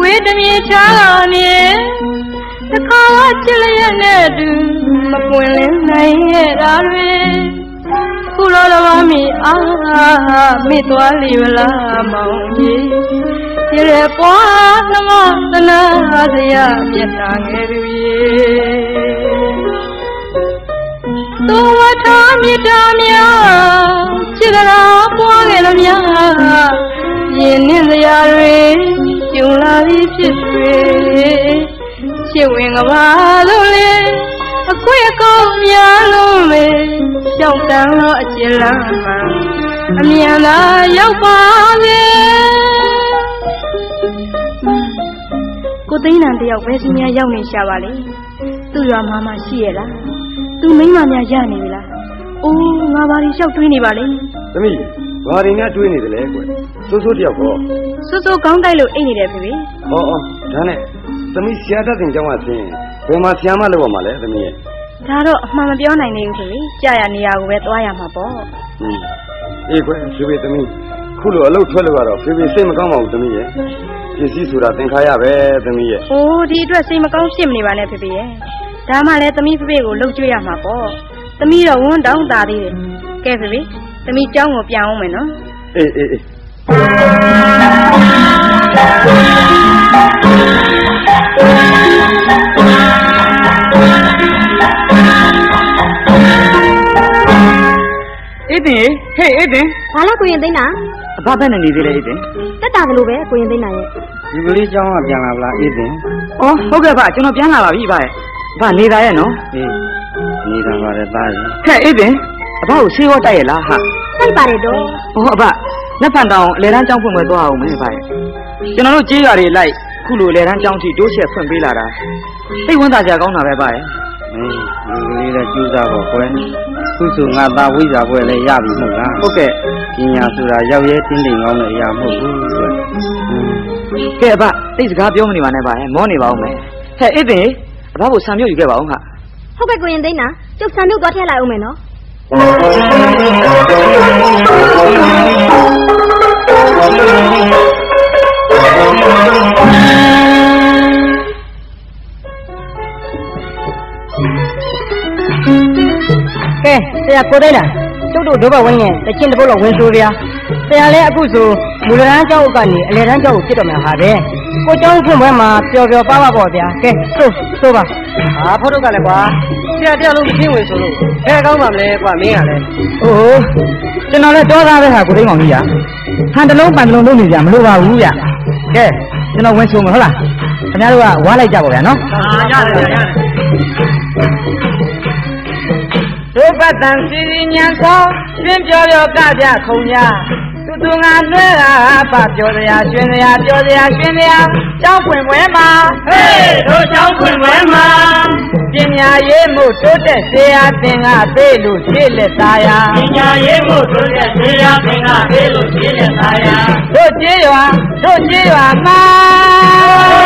I: ဝေးတမြေချာမြေ တခါချစ်လျက်နဲ့တူမပွင့်လင်းနိုင်ရဲ့သားတွေခုလောလောမီအာမိသွားလီဗလားမောင်ကြီးဒီရပွားနှမသနာစရာမျက်နှာငယ်သူရေသူဝထားမြတ်တာများချစ်ကလာပွားခဲ့လို့များရင်းနှင်းစရာတွေကျုံလာပြီးဖြစ်တွေ ချစ်ဝင်ကဘာလို့လဲအခွင့်အကောင်းများလို့မေရှောက်တန်းလို့အကျဉ်းလမ်းမှာအမြန်သာရောက်ပါစေကိုသိန်းနံတယောက်ပဲစီများရောက်နေရှာပါလေသူ့ရွာမှာမှရှိရလားသူမိန်းမများရနေပြီလားအိုးငါဘာတွေလျှောက်တွေးနေပါလေ
E: သမီးဘာတွေများတွေးနေတယ်လဲကွယ်စိုးစိုးတယောက်ကော
I: စိုးစိုးကောင်းတိုက်လို့အိတ်နေတယ်ဖေဖေ
E: ဟောအော်ဒါနဲ့ သမီးဆရာတက်တင်ကျောင်းကဆင်းဘယ်မှာဆရာမလုပ်ရမှာလဲသမီးရဲ့
I: ဒါတော့အမှန်မပြောနိုင်သေးဘူးခင်ဗျကြာရနေရာကိုပဲသွားရမှာပေါ့
E: ဟင်းအေးကွယ်သူပဲသမီးခုလိုအလုပ်ထွက်လို့ကတော့ဖေဖေစိတ်မကောင်းပါဘူးသမီးရဲ့ပစ္စည်းဆိုတာသင်္ခါရပဲသမီးရဲ့
I: အိုးဒီအတွက်စိတ်မကောင်းဖြစ်မနေပါနဲ့ဖေဖေရဲ့ဒါမှလည်းသမီးဖေဖေကိုလှုပ်ကြွေးရမှာပေါ့သမီးတော့ဝန်တောင်းတာသေးတယ်ကဲဖေဖေသမီးကြောင်းကိုပြန်အောင်မယ်နော်
E: အေးအေးအေး
C: အေးတင်ဟေးအေးတင်
G: ဘာလဲကိုရင်သိန်းလား
C: အဘဘက်နဲ့နေသေးလဲအေးတင်
G: တက်တာကလေးပဲကိုရင်သိန်းလားရဲ့
D: ဒီကလေးကျောင်းကပြန်လာဗလားအေးတင်
C: အော်ဟုတ်ကဲ့ပါကျွန်တော်ပြန်လာပါပြီပါရဲ့ဘာနေတာရဲ့နော်
D: အေးနေတာပါတယ်ပါရဲ့
C: ဟဲ့အေးတင်အဘကိုဆေးရောတိုက်ရဲ့လားဟာ
G: တိုက်ပါတယ်တော့
C: ဟောအဘလက်ဖန်တောင်အလဲတန်းကျောင်းဖွင့်ပွဲသွားအောင်မယ်ပါရဲ့ကျွန်တော်တို့ကြေးရွာတွေလိုက် ခုလိုအလေတန်းကျောင်းထိတိုးချက်ဖွင့်ပေးလာတာသိတ်ဝန်တာကြကောင်းတာပဲဗျ
D: အေးဒီကလေးလည်းကြိုးစားဖို့ကွယ်သူ့ဆိုငါသားဝိဇ္ဇာပွဲလည်းရပြီမဟုတ်လား
C: ဟုတ်ကဲ့
D: ပညာဆိုတာရောက်ရဲတင်းတိမ်ကောင်းတဲ့အရာမဟုတ်ဘူးကွယ်
C: ကဲအဘသိတ်စကားပြောမနေပါနဲ့ဗျမောနေပါဦးမယ်ဟဲ့အေးတင်အဘကိုဆံမြုပ်ယူခဲ့ပါဦးဟာ
G: ဟုတ်ကဲ့ကိုရင်သိန်းနာကျုပ်ဆံမြုပ်သွားထည့်လိုက်အောင်မယ်နော်
L: ကဲဆရာကိုသိန်းလားကျုပ်တို့ဒုဘဝင်းရဲ့တချင်းတစ်ပုတ်လောက်ဝင်ဆိုဗျာဆရာလည်းအခုဆိုမူလတန်းကျောင်းကနေအလယ်တန်းကျောင်းကိုပြစ်တော်မှာဟာပဲကိုကျောင်းဖွင့်ပွဲမှာပျော်ပျော်ပါပါပေါ့ဗျာကဲဆိုဆိုပါ
F: ဟာဖောက်တော့ကလည်းကွာဆရာတရားလုံးမချင်းဝင်ဆိုလို့ဘယ်ကောင်းပါမလဲကွာမင်းကလည်း။
C: အိုးကျွန်တော်လည်းတောသားပဲဟာကိုသိန်းမောင်ကြီးရ။ဟန်တလုံးပန်တလုံးလုံးနေကြမလို့ပါဘူးဗျ။ကဲကျွန်တော်ဝင်ဆိုမဟုတ်လား။ခင်ဗျားတို့ကဝါလိုက်ကြပါဗျာနော်
F: ဟာရတယ်ရတယ်
M: ဒုပတန်စီစီညံဆောင်ရှင်းပြောပြောကကြခုံညာသူသူငါနှဲတာပပြောစရာရှင်စရာပြောစရာရှင်စရာကြောင်းဖွင့်ပွဲမှာဟေးတို့ကြောင်းဖွင့်ပွဲမှာပညာရေးမှုတိုးတက်စေရာသင်ကပေးလို့ရှေ့လက်သားရာပညာရေးမှုတိုးတက်စေရာသင်ကပေးလို့ရှေ့လက်သားရာတို့ကြေးရွာတို့ကြေးရွာမှာ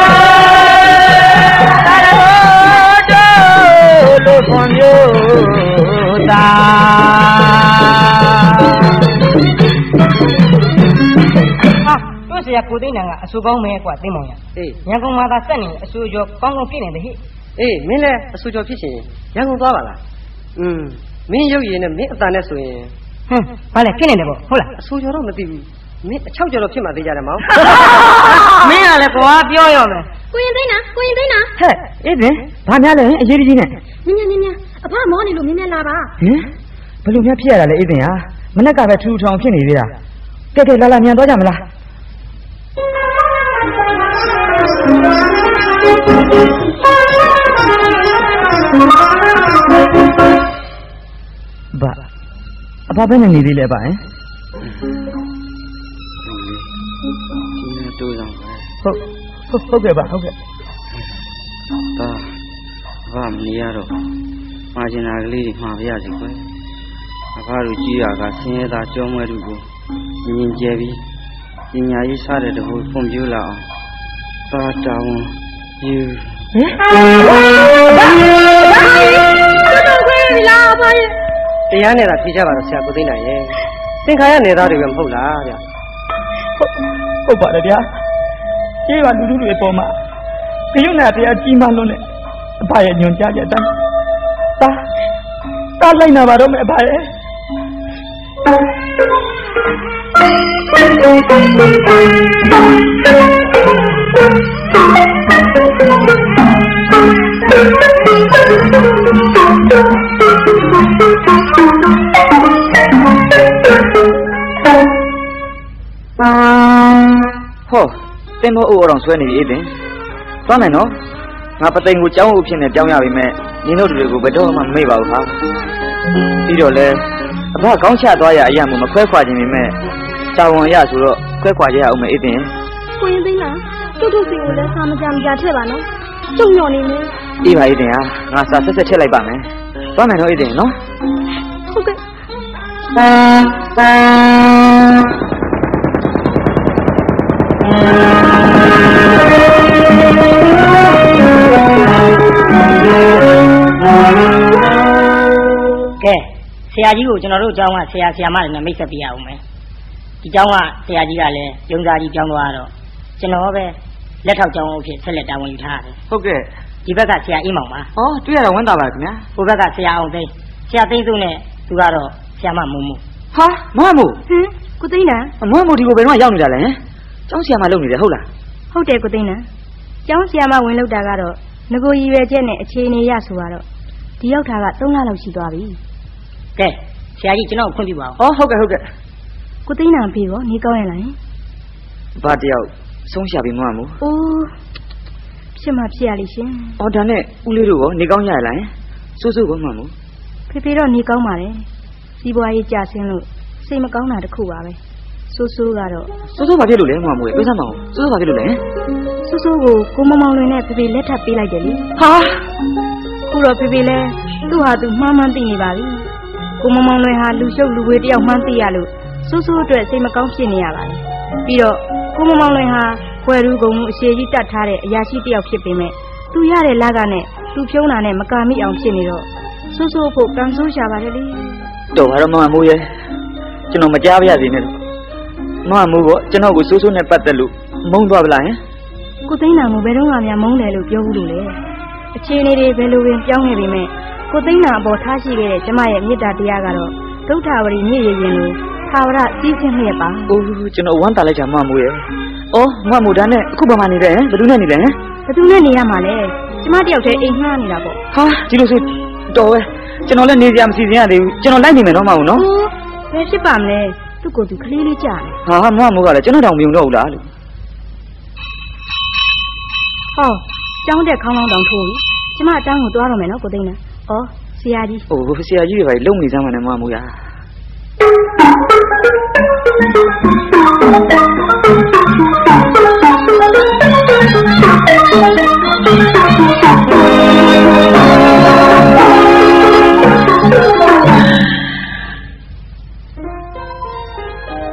L: ကိုသိန်းနံကအဆူကောင်းမဲကွာသိန်းမောင်ရ
F: အေး
L: ရန်ကုန်မှာသာဆက်နေအဆူကျော်ကောင်းကောင်းပြည့်နေတယ်ဟိ
F: အေးမင်းလည်းအဆူကျော်ဖြစ်ရှင်ရန်ကုန်သွားပါလားอืมမင်းရုပ်ရည်နဲ့မင်းအတန်နဲ့ဆိုရင်
L: ဟမ်ဘာလဲပြည့်နေတယ်ပေါ့ဟုတ်လား
F: အဆူကျော်တော့မသိဘူးမင်းအချောက်ကျော်တော့ဖြစ်မှသိကြတယ်မောင်
L: မင်းကလည်းကွာပြောရောမယ်
I: ကိုရင်သိန်းနာကိုရင်သိန်းနာ။
C: ဟဲ့အေးပင်ဘာများလဲအရေးကြီးနဲ့
I: မြင်မြင်မြင်မြင်အဖမောနေလို့မြင်မြင်လာပါ
C: ဟင်ဘယ်လိုများဖြစ်ရတာလဲအေးပင်ဟာမနေ့ကပဲထူထူထောင်ဖြစ်နေသေးတာ။ကဲကဲလာလာမြန်သွားကြမလား။ ဘာအဖဘယ်နဲ့နေသေးလဲဗျဟင်
D: ဒီနေ့တိုးဆောင်ပဲ
C: ဟုတ်ဟုတ်ဟုတ်ကဲ့ဗျဟုတ်ကဲ့
D: ဒါဘာမနေရတော့မှာကျင်တာကလေးတွေမှာပြရစီကွယ်အဖတို့ကြည့်ရကဆင်းရဲသားကြောမွဲတို့ကိုမြင်ကျဲပြီးပညာရေးစားတဲ့တဘူဖွံ့ဖြိုးလာအောင် သာတောင်းယူ
C: ဟင်
F: တရားနဲ့သာဖြေချပါတော့ဆရာကိုသိန်းနိုင်ရဲ့သင်္ခါရနယ်သားတွေပဲမဟုတ်လားဗျ
C: ဟုတ်ပါတယ်ဗျာကျေးပါလူလူတွေပေါ်မှာခရုဏာတရားကြီးမားလွန်းနဲ့အဖရဲ့ညွန်ကြားချက်အတိုင်းတာတာလိုက်နာပါတော့မယ်အဖရဲ့ဟော တင်မို့အိုးအောင်ဆွဲနေပြီအေးတင်သွားမယ်နော်ငါပသိမ်ကိုကြောင်းဦးဖြစ်နေပြောင်းရပြီမဲ့နင်တို့တွေကိုဘယ်တော့မှမမေ့ပါဘူးဟာပြီးတော့လဲအဖကောင်းချသွားရအရာမှမခွဲခွာခြင်းပေမဲ့တာဝန်ရဆိုတော့ခွဲခွာကြရအောင်မယ်အေးတင်
I: ကိုရင်သိန်းနာကျုပ်တို့စီကိုလည်းစာမကြမကြထည့်ပါနော်ကျုံညော်နေမယ်
C: အေးပါအေးတင်ဟာငါစာဆက်ဆက်ထည့်လိုက်ပါမယ်သွားမယ်နော်အေးတင်နော်
I: ဟုတ်ကဲ့
L: ကဲဆရာကြီးကိုကျွန်တော်တို့အကြောင်းကဆရာဆရာမတွေနဲ့မိတ်ဆက်ပြရအောင်မယ်ဒီအကြောင်းကဆရာကြီးကလည်းယုံစားကြီးပြောင်းသွားတော့ကျွန်တော်ပဲလက်ထောက်ကျောင်းအဖြစ်ဆက်လက်တာဝန်ယူထားရတယ်
C: ဟုတ်ကဲ့
L: ဒီဘက်ကဆရာအေးမောင်ပါ
C: ဩတွေ့ရတော့ဝမ်းသာပါခင်ဗျာ
L: ဟိုဘက်ကဆရာအောင်သိန်းဆရာသိန်းစုနဲ့သူကတော့ဆရာမမုံမုံ
C: ဟာမွမ်းမို့
I: ဟင်ကိုသိန်းနာ
C: မွမ်းမို့ဒီကိုဘယ်တော့ရောက်နေတာလဲဟင် ကျောင်းဆရာမလုပ်နေတယ်ဟုတ်လား
I: ဟုတ်တယ်ကိုသိန်းနာကျောင်းဆရာမဝင်လောက်တာကတော့ငကိုရည်ရွယ်ချက်နဲ့အခြေအနေရဆိုတော့ဒီရောက်တာက3လလောက်ရှိသွားပြီ
L: ကဲဆရာကြီးကျွန်တော်ကိုခွင့်ပြုပါဦး
C: ဩဟုတ်ကဲ့ဟုတ်ကဲ့
I: ကိုသိန်းနာပြီရောနေကောင်းရလားဟင်
C: ဘာတယောက်ဆုံးရှာပြီးမွမ်းမို့
I: အိုးဖြစ်မှဖြစ်ရလိမ့်ရှင်။
C: အော်ဒါနဲ့ဦးလေးတို့ရောနေကောင်းကြရလားဟင်။စိုးစိုးကောင်းမှာမို့
I: ဖေဖေတော့နေကောင်းပါတယ်စီးပွားရေးကြဆင်းလို့စိတ်မကောင်းတာတစ်ခုပါပဲ ဆိုးဆိုးကတော့။
C: စိုးစိုးဘာဖြစ်လို့လဲမွာမို့ရေပြောစမ်းမအောင်။စိုးစိုးဘာဖြစ်လို့လဲဟင်
I: ဆိုးဆိုးကိုကိုမမောင်လွင်နဲ့ဖေဖေလက်ထပ်ပေးလိုက်တယ်လေ။
C: ဟာ
I: ခုတော့ဖေဖေလဲသူ့ဟာသူမှားမှန်းသိနေပါပြီကိုမမောင်လွင်ဟာလူရှုပ်လူဝေးတယောက်မှန်းသိရလို့ဆိုးဆိုးအတွက်စိတ်မကောင်းဖြစ်နေရပါတယ်ပြီးတော့ကိုမမောင်လွင်ဟာခွဲရူးကုန်မှုအရှိကြီးတတ်ထားတဲ့အရာရှိတယောက်ဖြစ်ပေမဲ့သူရတဲ့လကနဲ့သူဖြုံးတာနဲ့မကာမိအောင်ဖြစ်နေတော့ဆိုးဆိုးဖို့ကံဆိုးရှာပါတယ်လေ
C: တော်ပါတော့မွာမို့ရေ။ကျွန်တော်မကြားပါရသေးနဲ့။ မွာမို့ကကျွန်တော်ကိုစိုးစိုးနဲ့ပတ်သက်လို့မုန်းသွားပလားဟင်
I: ကိုသိန်းနာကိုဘယ်တော့မှများမုန်းတယ်လို့ပြောဘူးလို့လေအခြေအနေတွေဘယ်လိုပင်ပြောင်းနေပေမဲ့ကိုသိန်းနာအပေါ်ထားရှိခဲ့တဲ့ကျမရဲ့မေတ္တာတရားကတော့ဒုဋ္ဌဝရီမြည့်ရရင်လိုသာဝရစည်းစင်းလျက်ပါ
C: အိုးကျွန်တော်ဝမ်းတာလိုက်ကြမမိုးရဲ့။အော်မမိုးဒါနဲ့အခုဘာမှနေလဲဟမ်ဘယ်သူနဲ့နေလဲဟမ်
I: ဘယ်သူနဲ့နေရမှာလဲကျမတယောက်တည်းအိမ်ငှားနေတာပေါ့
C: ဟာဒီလိုဆိုတော်ပဲကျွန်တော်လည်းနေစရာမစီစဉ်ရသေးဘူးကျွန်တော်လိုက်နေမယ်တော့မဟုတ်နော်
I: ဘယ်ဖြစ်ပါမလဲ သူ့ကိုယ်သူကလေးလေးကြာတယ်
C: ဟာမမိုးကလည်းကျွန်တော်တောင်မယုံတော့ဘူးလားလို့
I: ဟောကျောင်းတက်ခေါင်းလောင်းတောင်ထိုးပြီကျမအတန်းကိုသွားတော့မယ်နော်ကိုသိန်းနာဩဆရာကြီး
C: အိုးဆရာကြီးတွေပဲလုံနေစမ်းပါနဲ့မမိုးရ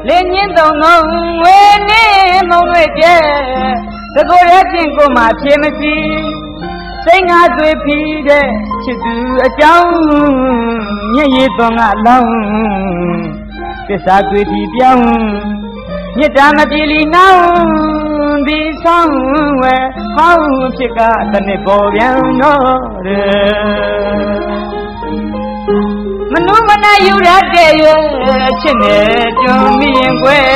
N: လင်းညင်းတုံငုံဝေနေမုံတွေကျဲသကိုရချင်းကိုမှဖြေမရှိစိတ်ငါသွေးဖီးတဲ့ချစ်သူအကြောင်းညစ်ရည်သွန်ကလောင်းသစ္စာတွေ့တီပြောင်းမြစ်တာမပြေလီနောင်ဒီဆောင်ဝဲဟောင်းဖြစ်ကတနစ်ပေါ်ပြန်တော့တယ်မ နုမနာယူရတဲ့ရဲ့အချစ်နဲ့ကြုံမိရင်ကွယ်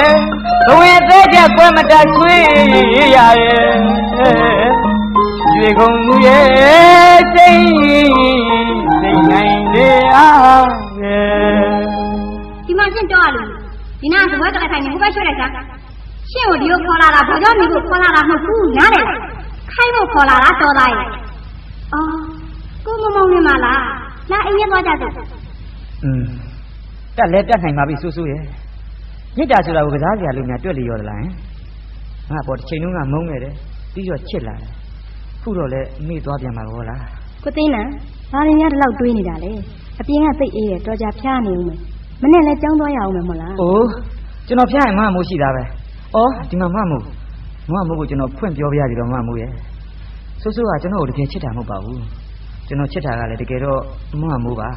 N: ဘဝသက်ကြကွယ်မတတ်ခွေရရဲ့ရွေကုန်မှုရဲ့စိတ်စိတ်နိုင်လေအားရဲ့
I: ဒီမှာရှင်းတော့ရလို့ဒီနာသဘောတလက်ထိုင်နေဘုဘရွှေ့လိုက်တာရှင်းကိုဒီကိုခေါ်လာတာဘာကြောင့်ဒီကိုခေါ်လာတာမဟုတ်ဘူးနားလေခိုင်းဖို့ခေါ်လာတာတော်သားရဲ့အော်ကိုမမောင်နေမလားလာအိမ်ရသွားကြစို့
C: อืมတက်လဲတက်နိုင်ပါပြီဆူဆူရဲ့မြစ်တာဆိုတာကိုကစားစရာလို့များတွေ့လျော်သလားဟင်ငါပေါ်တစ်ချိန်လုံးကမုန်းနေတယ်ပြီးတော့ချစ်လာတယ်ခုတော့လဲမေ့သွားပြန်မှာဘောလား
I: ကိုသိန်းနံဘာရင်းများဒီလောက်တွေးနေတာလဲအပြင်ကသိအေးရတော်ကြဖျားနေဦးမယ်မနဲ့လဲကြောင်းသွားရအောင်မယ်မဟုတ်လား
C: အိုးကျွန်တော်ဖျားရင်မမိုးရှိတာပဲဩဒီမှာမမိုးမမိုးကိုကျွန်တော်ဖွင့်ပြောပြရစီတော့မမိုးရဲ့ဆူဆူကကျွန်တော်ကိုတကယ်ချစ်တာမဟုတ်ပါဘူးကျွန်တော်ချစ်တာကလည်းတကယ်တော့မမိုးပါ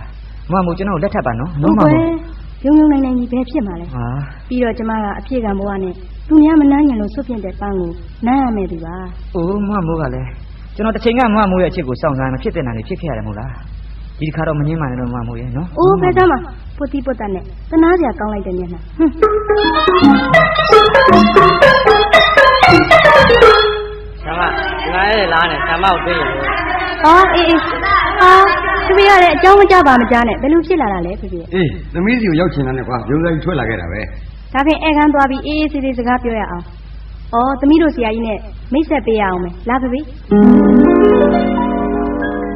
C: မမိုးကျွန်တော်ကိုလက်ထပ်ပါနော်နော်မမိုး
I: ယုံယုံနိုင်နိုင်ကြီးဘယ်ဖြစ်မှာလဲ
C: ဟာ
I: ပြီးတော့ကျမကအပြည့်ကံဘဝနဲ့သူများမနှမ်းညံလို့ဆွတ်ပြင့်တဲ့ပန်းကိုနမ်းရမယ်သူပါ
C: အိုးမမိုးကလည်းကျွန်တော်တစ်ချိန်ကမမိုးရဲ့အချစ်ကိုစောင့်စားမဖြစ်တဲ့နာနေဖြစ်ခဲ့ရတယ်မဟုတ်လားဒီတစ်ခါတော့မငင်းပါနဲ့တော့မမိုးရဲ့နော်။
I: အိုးဘယ်သားမှာပုတ်တိပုတ်တတ်နဲ့သနာစရာကောင်းလိုက်တဲ့မျက်နှာ။ဟွန်း
F: ဆရာမဒီမှာရဲ့လားနဲ့ဆရာမကိုတွေ့ရင်။
I: အော်အေးအေး။ဟာ သူပြရတဲ့အကြောင်းမကြပါမကြားနဲ့ဘယ်လိုဖြစ်လာတာလဲဖေဖေ
E: အေးသမီးစီကိုရောက်ချင်တာနဲ့ကွာရုံးစားကြီးထွက်လာခဲ့တာပဲ။
I: ဒါဖြင့်ဧကန်သွားပြီးအေးအေးဆေးဆေးစကားပြောရအောင်။အော်သမီးတို့ဆရာကြီးနဲ့မိတ်ဆက်ပေးရအောင်မယ်။လာဖေဖေ။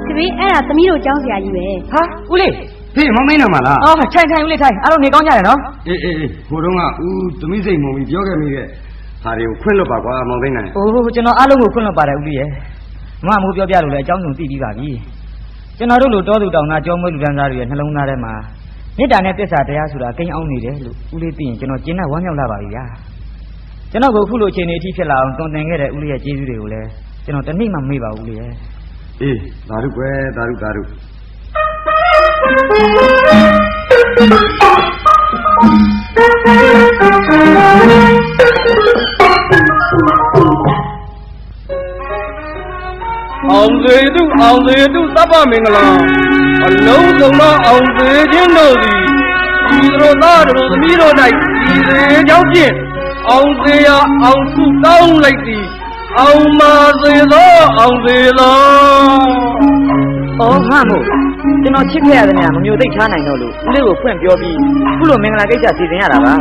I: ဖေဖေအဲ့ဒါသမီးတို့ကျောင်းဆရာကြီးပဲ
C: ဟာဦးလေး
E: ဖေးမောင်မင်းနာမလား
C: အော်ထိုင်ထိုင်ဦးလေးထိုင်အားလုံးနေကောင်းကြတယ်နော်
E: အေးအေးအေးဟိုတုန်းကဦးသမီးစိတ်မုံပြီးပြောခဲ့မိတဲ့ဟာတွေကိုခွင့်လွတ်ပါကွာမောင်သိန်းနိုင်
C: အိုးကျွန်တော်အားလုံးကိုခွင့်လွှတ်ပါတယ်ဦးလေးရဲ့မမိုးပြောပြလို့လည်းအကြောင်းစုံသိပြီးပါပြီ ကျွန်တော်တို့လိုတောသူတောင်သားကြောမွေးလူတန်းသားတွေရဲ့နှလုံးသားထဲမှာမေတ္တာနဲ့ပစ္စာတရားဆိုတာကိန်းအောင်နေတယ်လို့ဦးလေးသိရင်ကျွန်တော်ကျင်းနဲ့ဝမ်းမြောက်လာပါပြီဗျာကျွန်တော်ကအခုလိုအခြေအနေအထိဖြစ်လာအောင်တွင်တင်ခဲ့တဲ့ဦးလေးရဲ့ကျေးဇူးတွေကိုလည်းကျွန်တော်တနေ့မှမေ့ပါဘူးဦးလေးရဲ့
E: အေးသာဓုကွယ်သာဓုသာဓု
O: အောင်သေးသူအောင်သေးသူသဗ္ဗမင်္ဂလာအလုံးစုံသောအောင်သေးခြင်းတို့သည်ဒီတို့သားတို့သမီးတို့၌ဒီသေးကြောင့်ဖြင့်အောင်သေးရအောင်စုတောင်းလိုက်သည်အောင်မာသေးသောအောင်သေးသော
C: အော်ငါမို့ကျွန်တော်ချစ်ခဲ့ရတဲ့နေရာမမျိုးသိပ်ထားနိုင်တော့လို့ဦးလေးကိုဖွင့်ပြောပြီးခုလိုမင်္ဂလာကိစ္စစီစဉ်ရတာပါ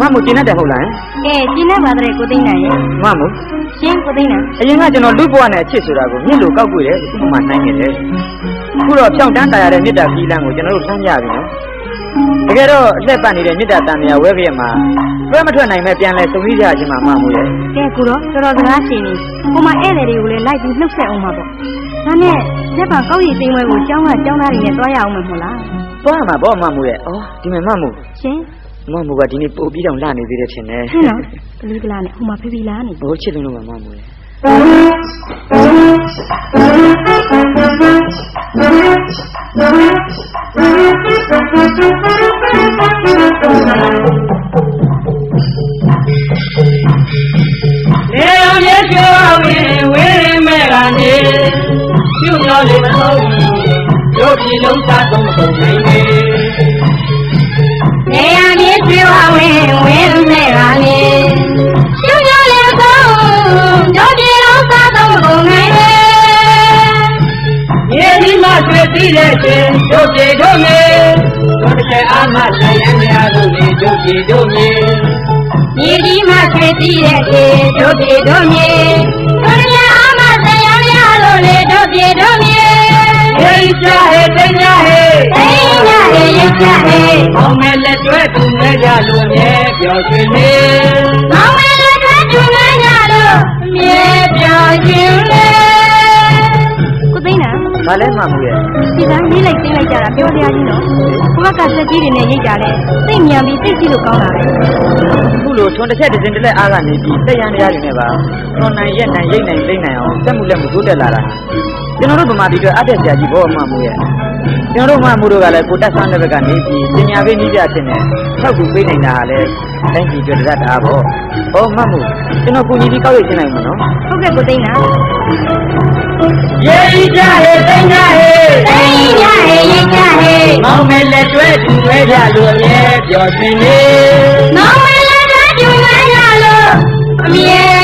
C: ငါမို့ကျင်းတတ်တယ်ဟုတ်လား။
I: ကဲကျင်းနေပါတဲ့ကိုသိန်းနိုင်ရဲ့
C: ငါမို့။
I: ရှင်းကိုသိန်းနိုင်
C: အရင်ကကျွန်တော်လူ့ဘဝနဲ့အချစ်ဆိုတာကိုမြင့်လို့ကောက်ွေတယ်အခုမှနှိုင်းနေတယ်အခုတော့ဖြောင်းတန်းတာရတဲ့မေတ္တာကြီးလမ်းကိုကျွန်တော်တို့ဆန်းကြပြီနော် တကယ်တော့အသက်ပတ်နေတဲ့မေတ္တာတန်မြာဝဲပြည့်မှာတွဲမထွက်နိုင်မဲ့ပြန်လဲစုံစည်းကြခြင်းမှာမှမို့ရဲ့။
I: ကဲကိုတော့တော်တော်စကားရှင်နေ။ကိုမဧည့်သည်တွေကိုလည်းလိုက်ပြီးနှုတ်ဆက်အောင်ပါပေါ့။ဒါနဲ့လက်ပါကောက်ရည်သိမ်းပွဲကိုကျောင်းကကျောင်းသားတွေနဲ့တွားရအောင်မယ်မဟုတ်လား
C: တွားမှာပေါ့မမို့ရဲ့ဩဒီမဲ့မမို့။
I: ရှင်
C: မမို့ကဒီနေ့ပို့ပြီးတော့လာနေသေးတယ်ဖြစ်နေ
I: ရှင်းနော်။ကလေးကလာနဲ့ဟိုမှာဖေးဖေးလာနေ
C: ဘိုးချစ်လုံးလုံးမမို့ရဲ့
O: မဲ့ကနေပြုတ်တော်လေးမဆုံး
C: တို့ပြည်လုံးသားဆုံးမကုန်နိုင်နေ
G: နေရမြေကျွေးဝဝင်ဝင်မဲ့ကနေရှုံရလေကောတို့ပြေလုံးစားတော့မကုန်နိုင်လေ
C: မြေဒီမှာဆွေသိတဲ့ချင်းတို့ပြည်တို့မြေတို့တစ်ချက်အာမဆိုင်ရန်များတို့နေတို့ပြည်တို့မြေ
G: မြေဒီမှာဆွေသိတဲ့ခြေတို့ပြေတို့မြေတို့ရအားမတရားရလို့လေတို့ပြေတို့မြေ
C: ဟေးကြ ဟေးတင်ကြဟေး
G: အိမ်ရဟေးရချဟေး
C: အောင်မဲ့လက်တွဲသူနဲ့ကြလို့မြဲပျော်ရွှင်နေ
G: မောင်မဲလည်းထွက်သူငါရလို့မြေပြောင်းခြင်းလေ
I: ကိုသိန်းနာ
P: ဘာလဲမှမူရဲ့
I: ဒီကလေးလိုက်သိလိုက်ကြတာပြောတရားကြီးနော်ဘုဘကဆက်ကြီးတွေနဲ့ရိတ်ကြတယ်သိ့မြန်ပြီးသိကြည့်လို့ကောင်းတာပဲ
P: အခုလိုထွန်တစ်ချက်တစ်စင်တစ်လက်အားကနေပြီးတက်ရန်တရားတွေနဲ့ပါထွန်နိုင်ရက်နိုင်ရိတ်နိုင်လိမ့်နိုင်အောင်စက်မှုလက်မှုတိုးတက်လာတာကျွန်တော်တို့ဗမာပြည်အတွက်အတက်ဆရာကြီးဘောမှမူရဲ့ ကျွန်တော်တို့မှမူတို့ကလည်းကိုတက်ဆန်းတဲ့ဘက်ကနေပြီးပညာပေးနည်းပြအဖြစ်နဲ့ထောက်ကူပေးနိုင်တာကလည်းတိုင်းပြည်အတွက်တရတာပေါ့ဟောမှမူကျွန်တော်ကိုကြီးဒီကောက်ရရှင်းနိုင်မှာနော်
I: ဟုတ်ကဲ့ကိုသိန်းနာ
C: ရေဤကြဟေးတင်ကြဟေး
G: အိမ်ရဟေးရချဟေး
C: မောင်မဲ့လက်တွဲသူနဲ့ကြလို့မြဲပျော်ရွှင်နေ
G: မောင်မဲလည်းထွက်သူငါရလို့အမြဲ